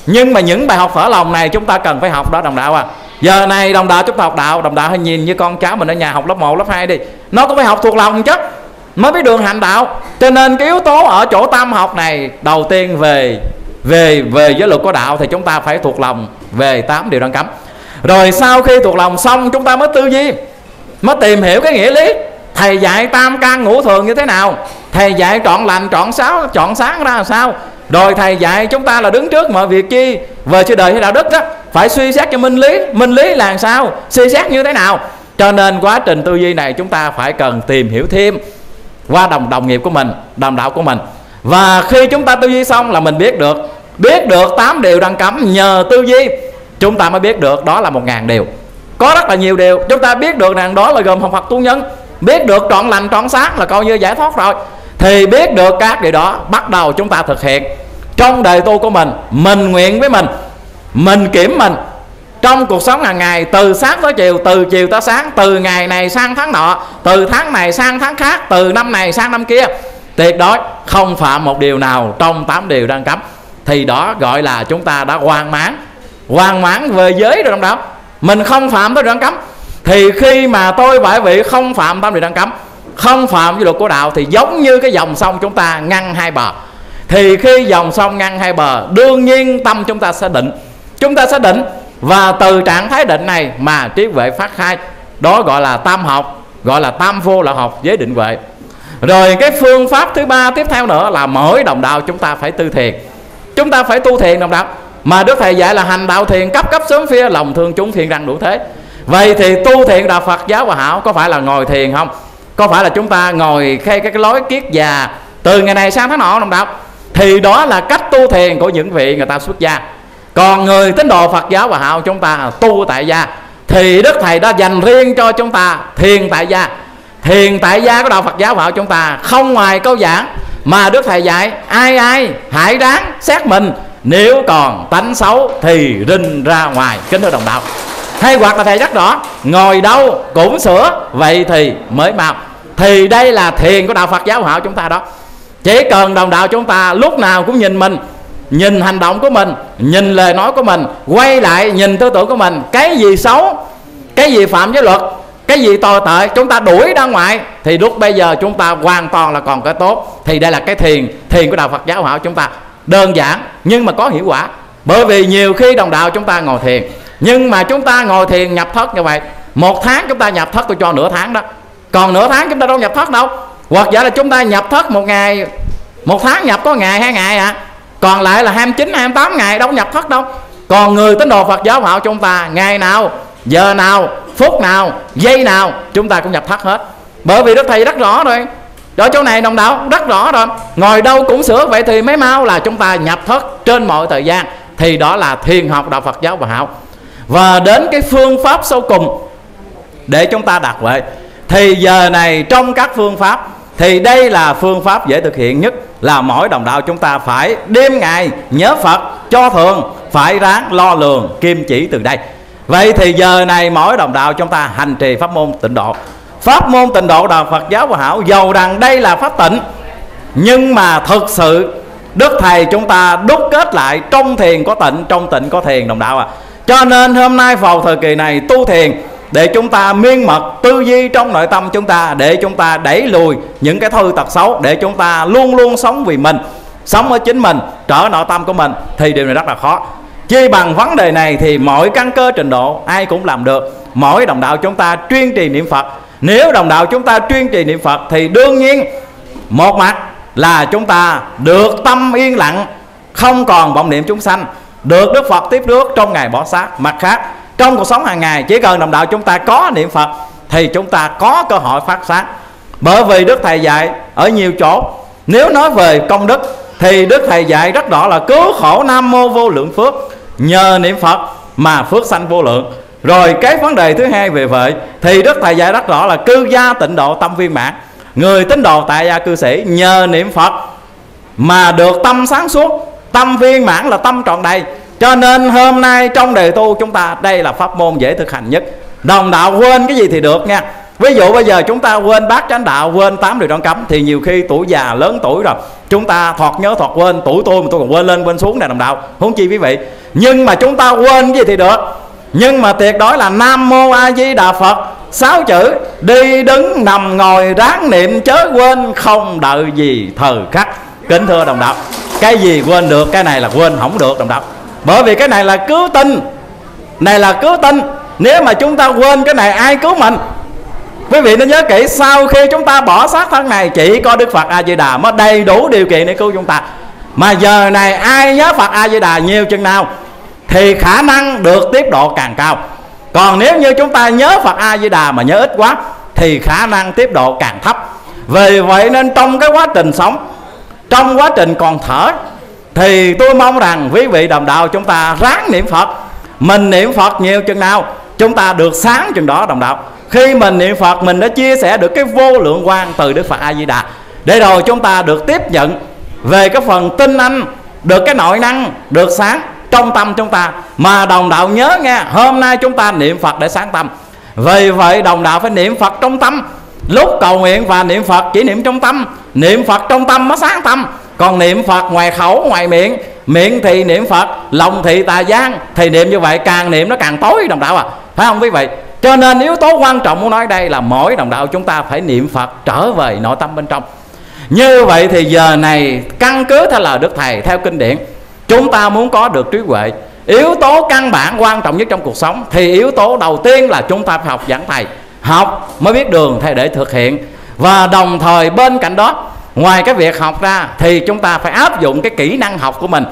Nhưng mà những bài học phở lòng này chúng ta cần phải học đó đồng đạo à. Giờ này đồng đạo chúng ta học đạo đồng đạo hay nhìn như con cháu mình ở nhà học lớp 1, lớp 2 đi. Nó cũng phải học thuộc lòng chứ mới biết đường hành đạo. Cho nên cái yếu tố ở chỗ tam học này, đầu tiên về về về giới luật của đạo thì chúng ta phải thuộc lòng về tám điều đang cấm rồi sau khi thuộc lòng xong, chúng ta mới tư duy, mới tìm hiểu cái nghĩa lý. Thầy dạy tam can ngũ thường như thế nào? Thầy dạy trọn lành, trọn sáu chọn sáng ra làm sao? Rồi thầy dạy chúng ta là đứng trước mọi việc chi? Về sự đời hay đạo đức đó, phải suy xét cho minh lý minh lý là làm sao? Suy xét như thế nào? Cho nên quá trình tư duy này chúng ta phải cần tìm hiểu thêm qua đồng đồng nghiệp của mình đồng đạo của mình. Và khi chúng ta tư duy xong là mình biết được biết được 8 điều đang cấm nhờ tư duy, chúng ta mới biết được đó là một ngàn điều. Có rất là nhiều điều, chúng ta biết được rằng đó là gồm học Phật tu nhân, biết được trọn lành, trọn xác là coi như giải thoát rồi. Thì biết được các điều đó, bắt đầu chúng ta thực hiện. Trong đời tu của mình mình nguyện với mình mình kiểm mình trong cuộc sống hàng ngày, từ sáng tới chiều, từ chiều tới sáng, từ ngày này sang tháng nọ, từ tháng này sang tháng khác, từ năm này sang năm kia. Tuyệt đối không phạm một điều nào trong tám điều đang cấm. Thì đó gọi là chúng ta đã hoàn mãn. Hoàn mãn về giới rồi trong đó. Mình không phạm tới điều đang cấm. Thì khi mà tôi bảy vị không phạm tám điều đang cấm, không phạm với luật của đạo, thì giống như cái dòng sông chúng ta ngăn hai bờ. Thì khi dòng sông ngăn hai bờ, đương nhiên tâm chúng ta sẽ định. Chúng ta sẽ định và từ trạng thái định này mà trí huệ phát khai đó gọi là tam học gọi là tam vô là học giới định huệ. Rồi cái phương pháp thứ ba tiếp theo nữa là mỗi đồng đạo chúng ta phải tư thiền. Chúng ta phải tu thiền đồng đạo. Mà đức thầy dạy là hành đạo thiền cấp cấp sớm phía lòng thương chúng thiền răng đủ thế. Vậy thì tu thiền đạo phật giáo và hảo có phải là ngồi thiền không? Có phải là chúng ta ngồi khay cái, cái lối kiết già từ ngày này sang tháng nọ đồng đạo? Thì đó là cách tu thiền của những vị người ta xuất gia còn người tín đồ Phật giáo và hào chúng ta tu tại gia, thì đức thầy đã dành riêng cho chúng ta thiền tại gia. Thiền tại gia của đạo Phật giáo và hào chúng ta không ngoài câu giảng mà đức thầy dạy, ai ai, hãy đáng xét mình, nếu còn tánh xấu thì rinh ra ngoài. Kính thưa đồng đạo. Hay hoặc là thầy rất rõ, ngồi đâu cũng sửa, vậy thì mới mau. Thì đây là thiền của đạo Phật giáo hảo chúng ta đó. Chỉ cần đồng đạo chúng ta lúc nào cũng nhìn mình nhìn hành động của mình, nhìn lời nói của mình, quay lại nhìn tư tưởng của mình. Cái gì xấu, cái gì phạm với luật, cái gì tồi tệ, chúng ta đuổi ra ngoài, thì lúc bây giờ chúng ta hoàn toàn là còn cái tốt. Thì đây là cái thiền thiền của đạo Phật giáo hảo chúng ta. Đơn giản, nhưng mà có hiệu quả. Bởi vì nhiều khi đồng đạo chúng ta ngồi thiền, nhưng mà chúng ta ngồi thiền nhập thất như vậy. Một tháng chúng ta nhập thất tôi cho nửa tháng đó. Còn nửa tháng chúng ta đâu nhập thất đâu. Hoặc giả là chúng ta nhập thất một ngày, một tháng nhập có ngày hai ngày à? Còn lại là 29 28 ngày đâu nhập thất đâu. Còn người tín đồ Phật giáo họ chúng ta, ngày nào, giờ nào, phút nào, giây nào, chúng ta cũng nhập thất hết. Bởi vì đức thầy rất rõ rồi. Ở chỗ này đồng đạo, rất rõ rồi. Ngồi đâu cũng sửa, vậy thì mấy mau là chúng ta nhập thất trên mọi thời gian. Thì đó là thiền học đạo Phật giáo và hảo và đến cái phương pháp sau cùng để chúng ta đạt vậy thì giờ này trong các phương pháp thì đây là phương pháp dễ thực hiện nhất, là mỗi đồng đạo chúng ta phải đêm ngày nhớ Phật cho thường, phải ráng lo lường kim chỉ từ đây. Vậy thì giờ này mỗi đồng đạo chúng ta hành trì pháp môn tịnh độ. Pháp môn tịnh độ đạo Phật giáo và hảo dầu rằng đây là pháp tịnh, nhưng mà thực sự Đức Thầy chúng ta đúc kết lại trong thiền có tịnh, trong tịnh có thiền đồng đạo à cho nên hôm nay vào thời kỳ này tu thiền để chúng ta miên mật tư duy trong nội tâm chúng ta, để chúng ta đẩy lùi những cái thư tật xấu, để chúng ta luôn luôn sống vì mình, sống ở chính mình, trở nội tâm của mình, thì điều này rất là khó. Chi bằng vấn đề này thì mỗi căn cơ trình độ ai cũng làm được. Mỗi đồng đạo chúng ta chuyên trì niệm phật. Nếu đồng đạo chúng ta chuyên trì niệm phật thì đương nhiên một mặt là chúng ta được tâm yên lặng, không còn vọng niệm chúng sanh, được Đức Phật tiếp rước trong ngày bỏ xác. Mặt khác trong cuộc sống hàng ngày, chỉ cần đồng đạo chúng ta có niệm Phật, thì chúng ta có cơ hội phát sáng. Bởi vì Đức Thầy dạy ở nhiều chỗ, nếu nói về công đức, thì Đức Thầy dạy rất rõ là cứu khổ Nam Mô Vô Lượng Phước. Nhờ niệm Phật mà phước sanh vô lượng. Rồi cái vấn đề thứ hai về vậy thì Đức Thầy dạy rất rõ là cư gia tịnh độ tâm viên mãn. Người tín đồ tại gia cư sĩ, nhờ niệm Phật mà được tâm sáng suốt. Tâm viên mãn là tâm trọn đầy cho nên hôm nay trong đề tu chúng ta, đây là pháp môn dễ thực hành nhất. Đồng đạo quên cái gì thì được nha. Ví dụ bây giờ chúng ta quên bát chánh đạo, quên tám điều đoạn cấm, thì nhiều khi tuổi già lớn tuổi rồi, chúng ta thoạt nhớ thoạt quên, tuổi tôi mà tôi còn quên lên quên xuống này đồng đạo. Huống chi quý vị, nhưng mà chúng ta quên cái gì thì được. Nhưng mà tuyệt đối là nam mô a di đà phật, sáu chữ, đi đứng nằm ngồi ráng niệm chớ quên không đợi gì thời khắc. Kính thưa đồng đạo, cái gì quên được, cái này là quên không được, đồng đạo bởi vì cái này là cứu tinh. Này là cứu tinh. Nếu mà chúng ta quên cái này, ai cứu mình? Quý vị nên nhớ kỹ, sau khi chúng ta bỏ xác thân này, chỉ có đức phật a di đà mới đầy đủ điều kiện để cứu chúng ta. Mà giờ này, ai nhớ phật a di đà nhiều chừng nào, thì khả năng được tiếp độ càng cao. Còn nếu như chúng ta nhớ phật a di đà mà nhớ ít quá, thì khả năng tiếp độ càng thấp. Vì vậy nên trong cái quá trình sống, trong quá trình còn thở thì tôi mong rằng quý vị đồng đạo chúng ta ráng niệm phật. Mình niệm phật nhiều chừng nào, chúng ta được sáng chừng đó đồng đạo. Khi mình niệm phật, mình đã chia sẻ được cái vô lượng quan từ đức phật a di đà để rồi chúng ta được tiếp nhận về cái phần tinh anh, được cái nội năng, được sáng trong tâm chúng ta. Mà đồng đạo nhớ nghe, hôm nay chúng ta niệm phật để sáng tâm. Vì vậy đồng đạo phải niệm phật trong tâm. Lúc cầu nguyện và niệm phật, chỉ niệm trong tâm. Niệm phật trong tâm mới sáng tâm còn niệm phật ngoài khẩu, ngoài miệng miệng thì niệm phật, lòng thì tà gian. Thì niệm như vậy, càng niệm nó càng tối, đồng đạo à. Phải không quý vị? Cho nên yếu tố quan trọng muốn nói đây là mỗi đồng đạo chúng ta phải niệm phật trở về nội tâm bên trong. Như vậy thì giờ này căn cứ theo lời đức thầy, theo kinh điển, chúng ta muốn có được trí huệ. Yếu tố căn bản quan trọng nhất trong cuộc sống, thì yếu tố đầu tiên là chúng ta phải học giảng thầy. Học mới biết đường thầy để thực hiện. Và đồng thời bên cạnh đó ngoài cái việc học ra thì chúng ta phải áp dụng cái kỹ năng học của mình.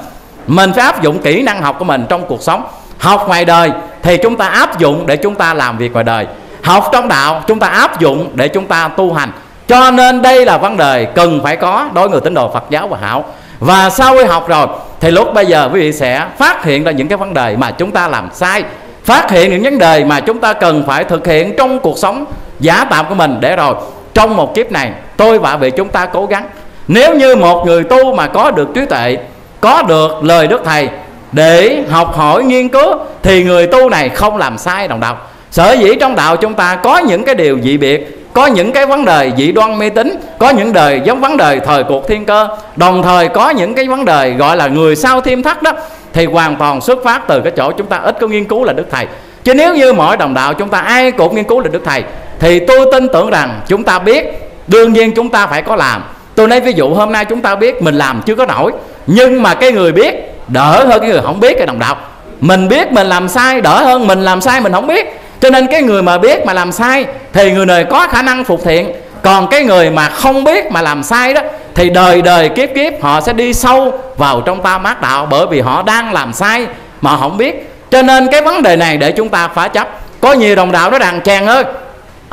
Mình phải áp dụng kỹ năng học của mình trong cuộc sống. Học ngoài đời thì chúng ta áp dụng để chúng ta làm việc ngoài đời. Học trong đạo chúng ta áp dụng để chúng ta tu hành. Cho nên đây là vấn đề cần phải có đối người tín đồ Phật giáo và hảo. Và sau khi học rồi thì lúc bây giờ quý vị sẽ phát hiện ra những cái vấn đề mà chúng ta làm sai. Phát hiện những vấn đề mà chúng ta cần phải thực hiện trong cuộc sống giả tạm của mình để rồi trong một kiếp này, tôi và vị chúng ta cố gắng. Nếu như một người tu mà có được trí tuệ, có được lời đức thầy để học hỏi, nghiên cứu, thì người tu này không làm sai đồng đạo. Sở dĩ trong đạo chúng ta có những cái điều dị biệt, có những cái vấn đề dị đoan mê tín, có những đời giống vấn đề thời cuộc thiên cơ, đồng thời có những cái vấn đề gọi là người sau thêm thắt đó, thì hoàn toàn xuất phát từ cái chỗ chúng ta ít có nghiên cứu là đức thầy. Chứ nếu như mỗi đồng đạo chúng ta ai cũng nghiên cứu là đức thầy thì tôi tin tưởng rằng chúng ta biết, đương nhiên chúng ta phải có làm. Tôi nói ví dụ hôm nay chúng ta biết mình làm chưa có nổi, nhưng mà cái người biết đỡ hơn cái người không biết, cái đồng đạo mình biết mình làm sai, đỡ hơn mình làm sai, mình không biết. Cho nên cái người mà biết mà làm sai, thì người này có khả năng phục thiện. Còn cái người mà không biết mà làm sai đó, thì đời đời kiếp kiếp họ sẽ đi sâu vào trong ta mát đạo, bởi vì họ đang làm sai mà họ không biết. Cho nên cái vấn đề này để chúng ta phá chấp. Có nhiều đồng đạo nói rằng, chàng ơi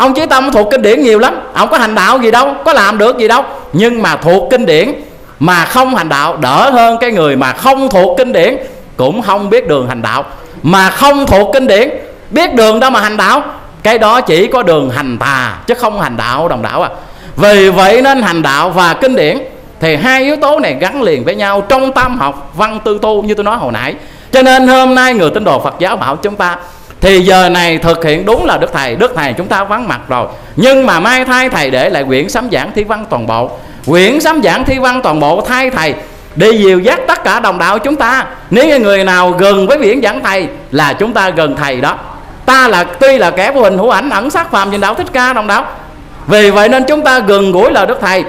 ông chí tâm thuộc kinh điển nhiều lắm, ông có hành đạo gì đâu, có làm được gì đâu. Nhưng mà thuộc kinh điển mà không hành đạo, đỡ hơn cái người mà không thuộc kinh điển cũng không biết đường hành đạo. Mà không thuộc kinh điển, biết đường đâu mà hành đạo. Cái đó chỉ có đường hành tà, chứ không hành đạo, đồng đạo à. Vì vậy nên hành đạo và kinh điển thì hai yếu tố này gắn liền với nhau trong tam học văn tư tu như tôi nói hồi nãy. Cho nên hôm nay người tín đồ Phật giáo bảo chúng ta thì giờ này thực hiện đúng là đức thầy. Đức thầy chúng ta vắng mặt rồi. Nhưng mà mai thay thầy để lại quyển sấm giảng thi văn toàn bộ. Quyển sấm giảng thi văn toàn bộ thay thầy đi dìu dắt tất cả đồng đạo chúng ta. Nếu như người nào gần với biển giảng thầy là chúng ta gần thầy đó. Ta là, tuy là kẻ vô hình hữu ảnh, ẩn sắc phàm nhìn đạo thích ca đồng đạo. Vì vậy nên chúng ta gần gũi lời đức thầy.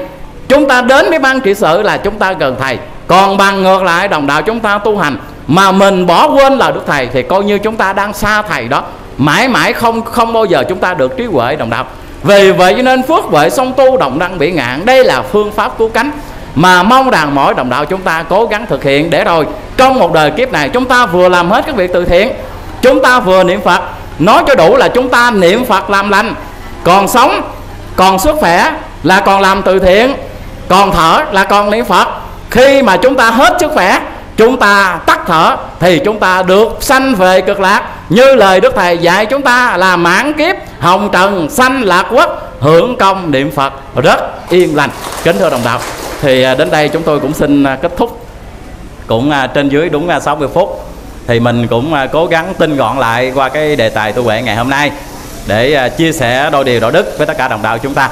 Chúng ta đến với ban trị sự là chúng ta gần thầy. Còn bằng ngược lại, đồng đạo chúng ta tu hành mà mình bỏ quên lời đức thầy thì coi như chúng ta đang xa thầy đó. Mãi mãi không không bao giờ chúng ta được trí huệ, đồng đạo. Vì vậy cho nên phước huệ song tu đồng đăng bị ngạn. Đây là phương pháp cứu cánh. Mà mong rằng mỗi đồng đạo chúng ta cố gắng thực hiện để rồi, trong một đời kiếp này, chúng ta vừa làm hết các việc từ thiện, chúng ta vừa niệm phật. Nói cho đủ là chúng ta niệm phật làm lành. Còn sống, còn sức khỏe là còn làm từ thiện, còn thở là còn niệm phật. Khi mà chúng ta hết sức khỏe chúng ta tắt thở thì chúng ta được sanh về cực lạc. Như lời đức thầy dạy chúng ta là mãn kiếp, hồng trần, sanh lạc quốc, hưởng công niệm phật, rất yên lành. Kính thưa đồng đạo, thì à, đến đây chúng tôi cũng xin à, kết thúc. Cũng à, trên dưới đúng 60 phút. Thì mình cũng cố gắng tinh gọn lại qua cái đề tài tu huệ ngày hôm nay để chia sẻ đôi điều đạo đức với tất cả đồng đạo chúng ta.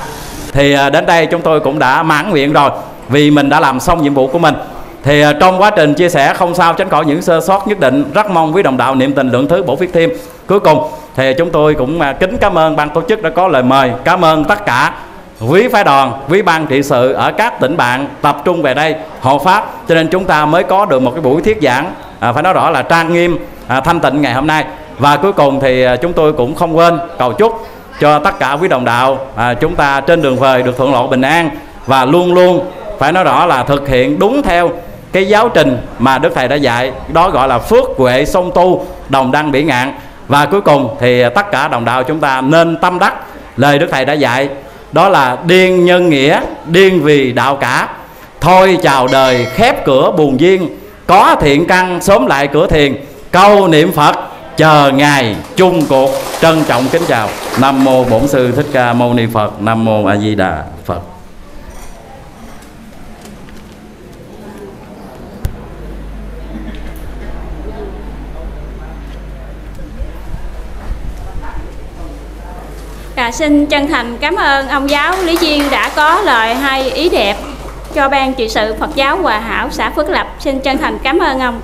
Thì đến đây chúng tôi cũng đã mãn nguyện rồi, vì mình đã làm xong nhiệm vụ của mình thì à, trong quá trình chia sẻ không sao tránh khỏi những sơ sót nhất định rất mong quý đồng đạo niệm tình lượng thứ bổ viết thêm. Cuối cùng thì chúng tôi cũng à, kính cảm ơn ban tổ chức đã có lời mời. Cảm ơn tất cả quý phái đoàn quý ban trị sự ở các tỉnh bạn tập trung về đây hộ pháp. Cho nên chúng ta mới có được một cái buổi thuyết giảng à, phải nói rõ là trang nghiêm à, thanh tịnh ngày hôm nay. Và cuối cùng thì à, chúng tôi cũng không quên cầu chúc cho tất cả quý đồng đạo à, chúng ta trên đường về được thuận lộ bình an và luôn luôn phải nói rõ là thực hiện đúng theo cái giáo trình mà Đức Thầy đã dạy, đó gọi là phước huệ song tu, đồng đăng bỉ ngạn. Và cuối cùng thì tất cả đồng đạo chúng ta nên tâm đắc, lời Đức Thầy đã dạy, đó là điên nhân nghĩa, điên vì đạo cả. Thôi chào đời, khép cửa buồn duyên, có thiện căn, sớm lại cửa thiền. Câu niệm phật, chờ ngày chung cuộc. Trân trọng kính chào. Nam mô bổn sư thích ca mâu ni phật, nam mô a di đà phật. Dạ, xin chân thành cảm ơn ông giáo Lý Duyên đã có lời hay ý đẹp cho ban trị sự Phật giáo Hòa Hảo xã Phước Lập. Xin chân thành cảm ơn ông.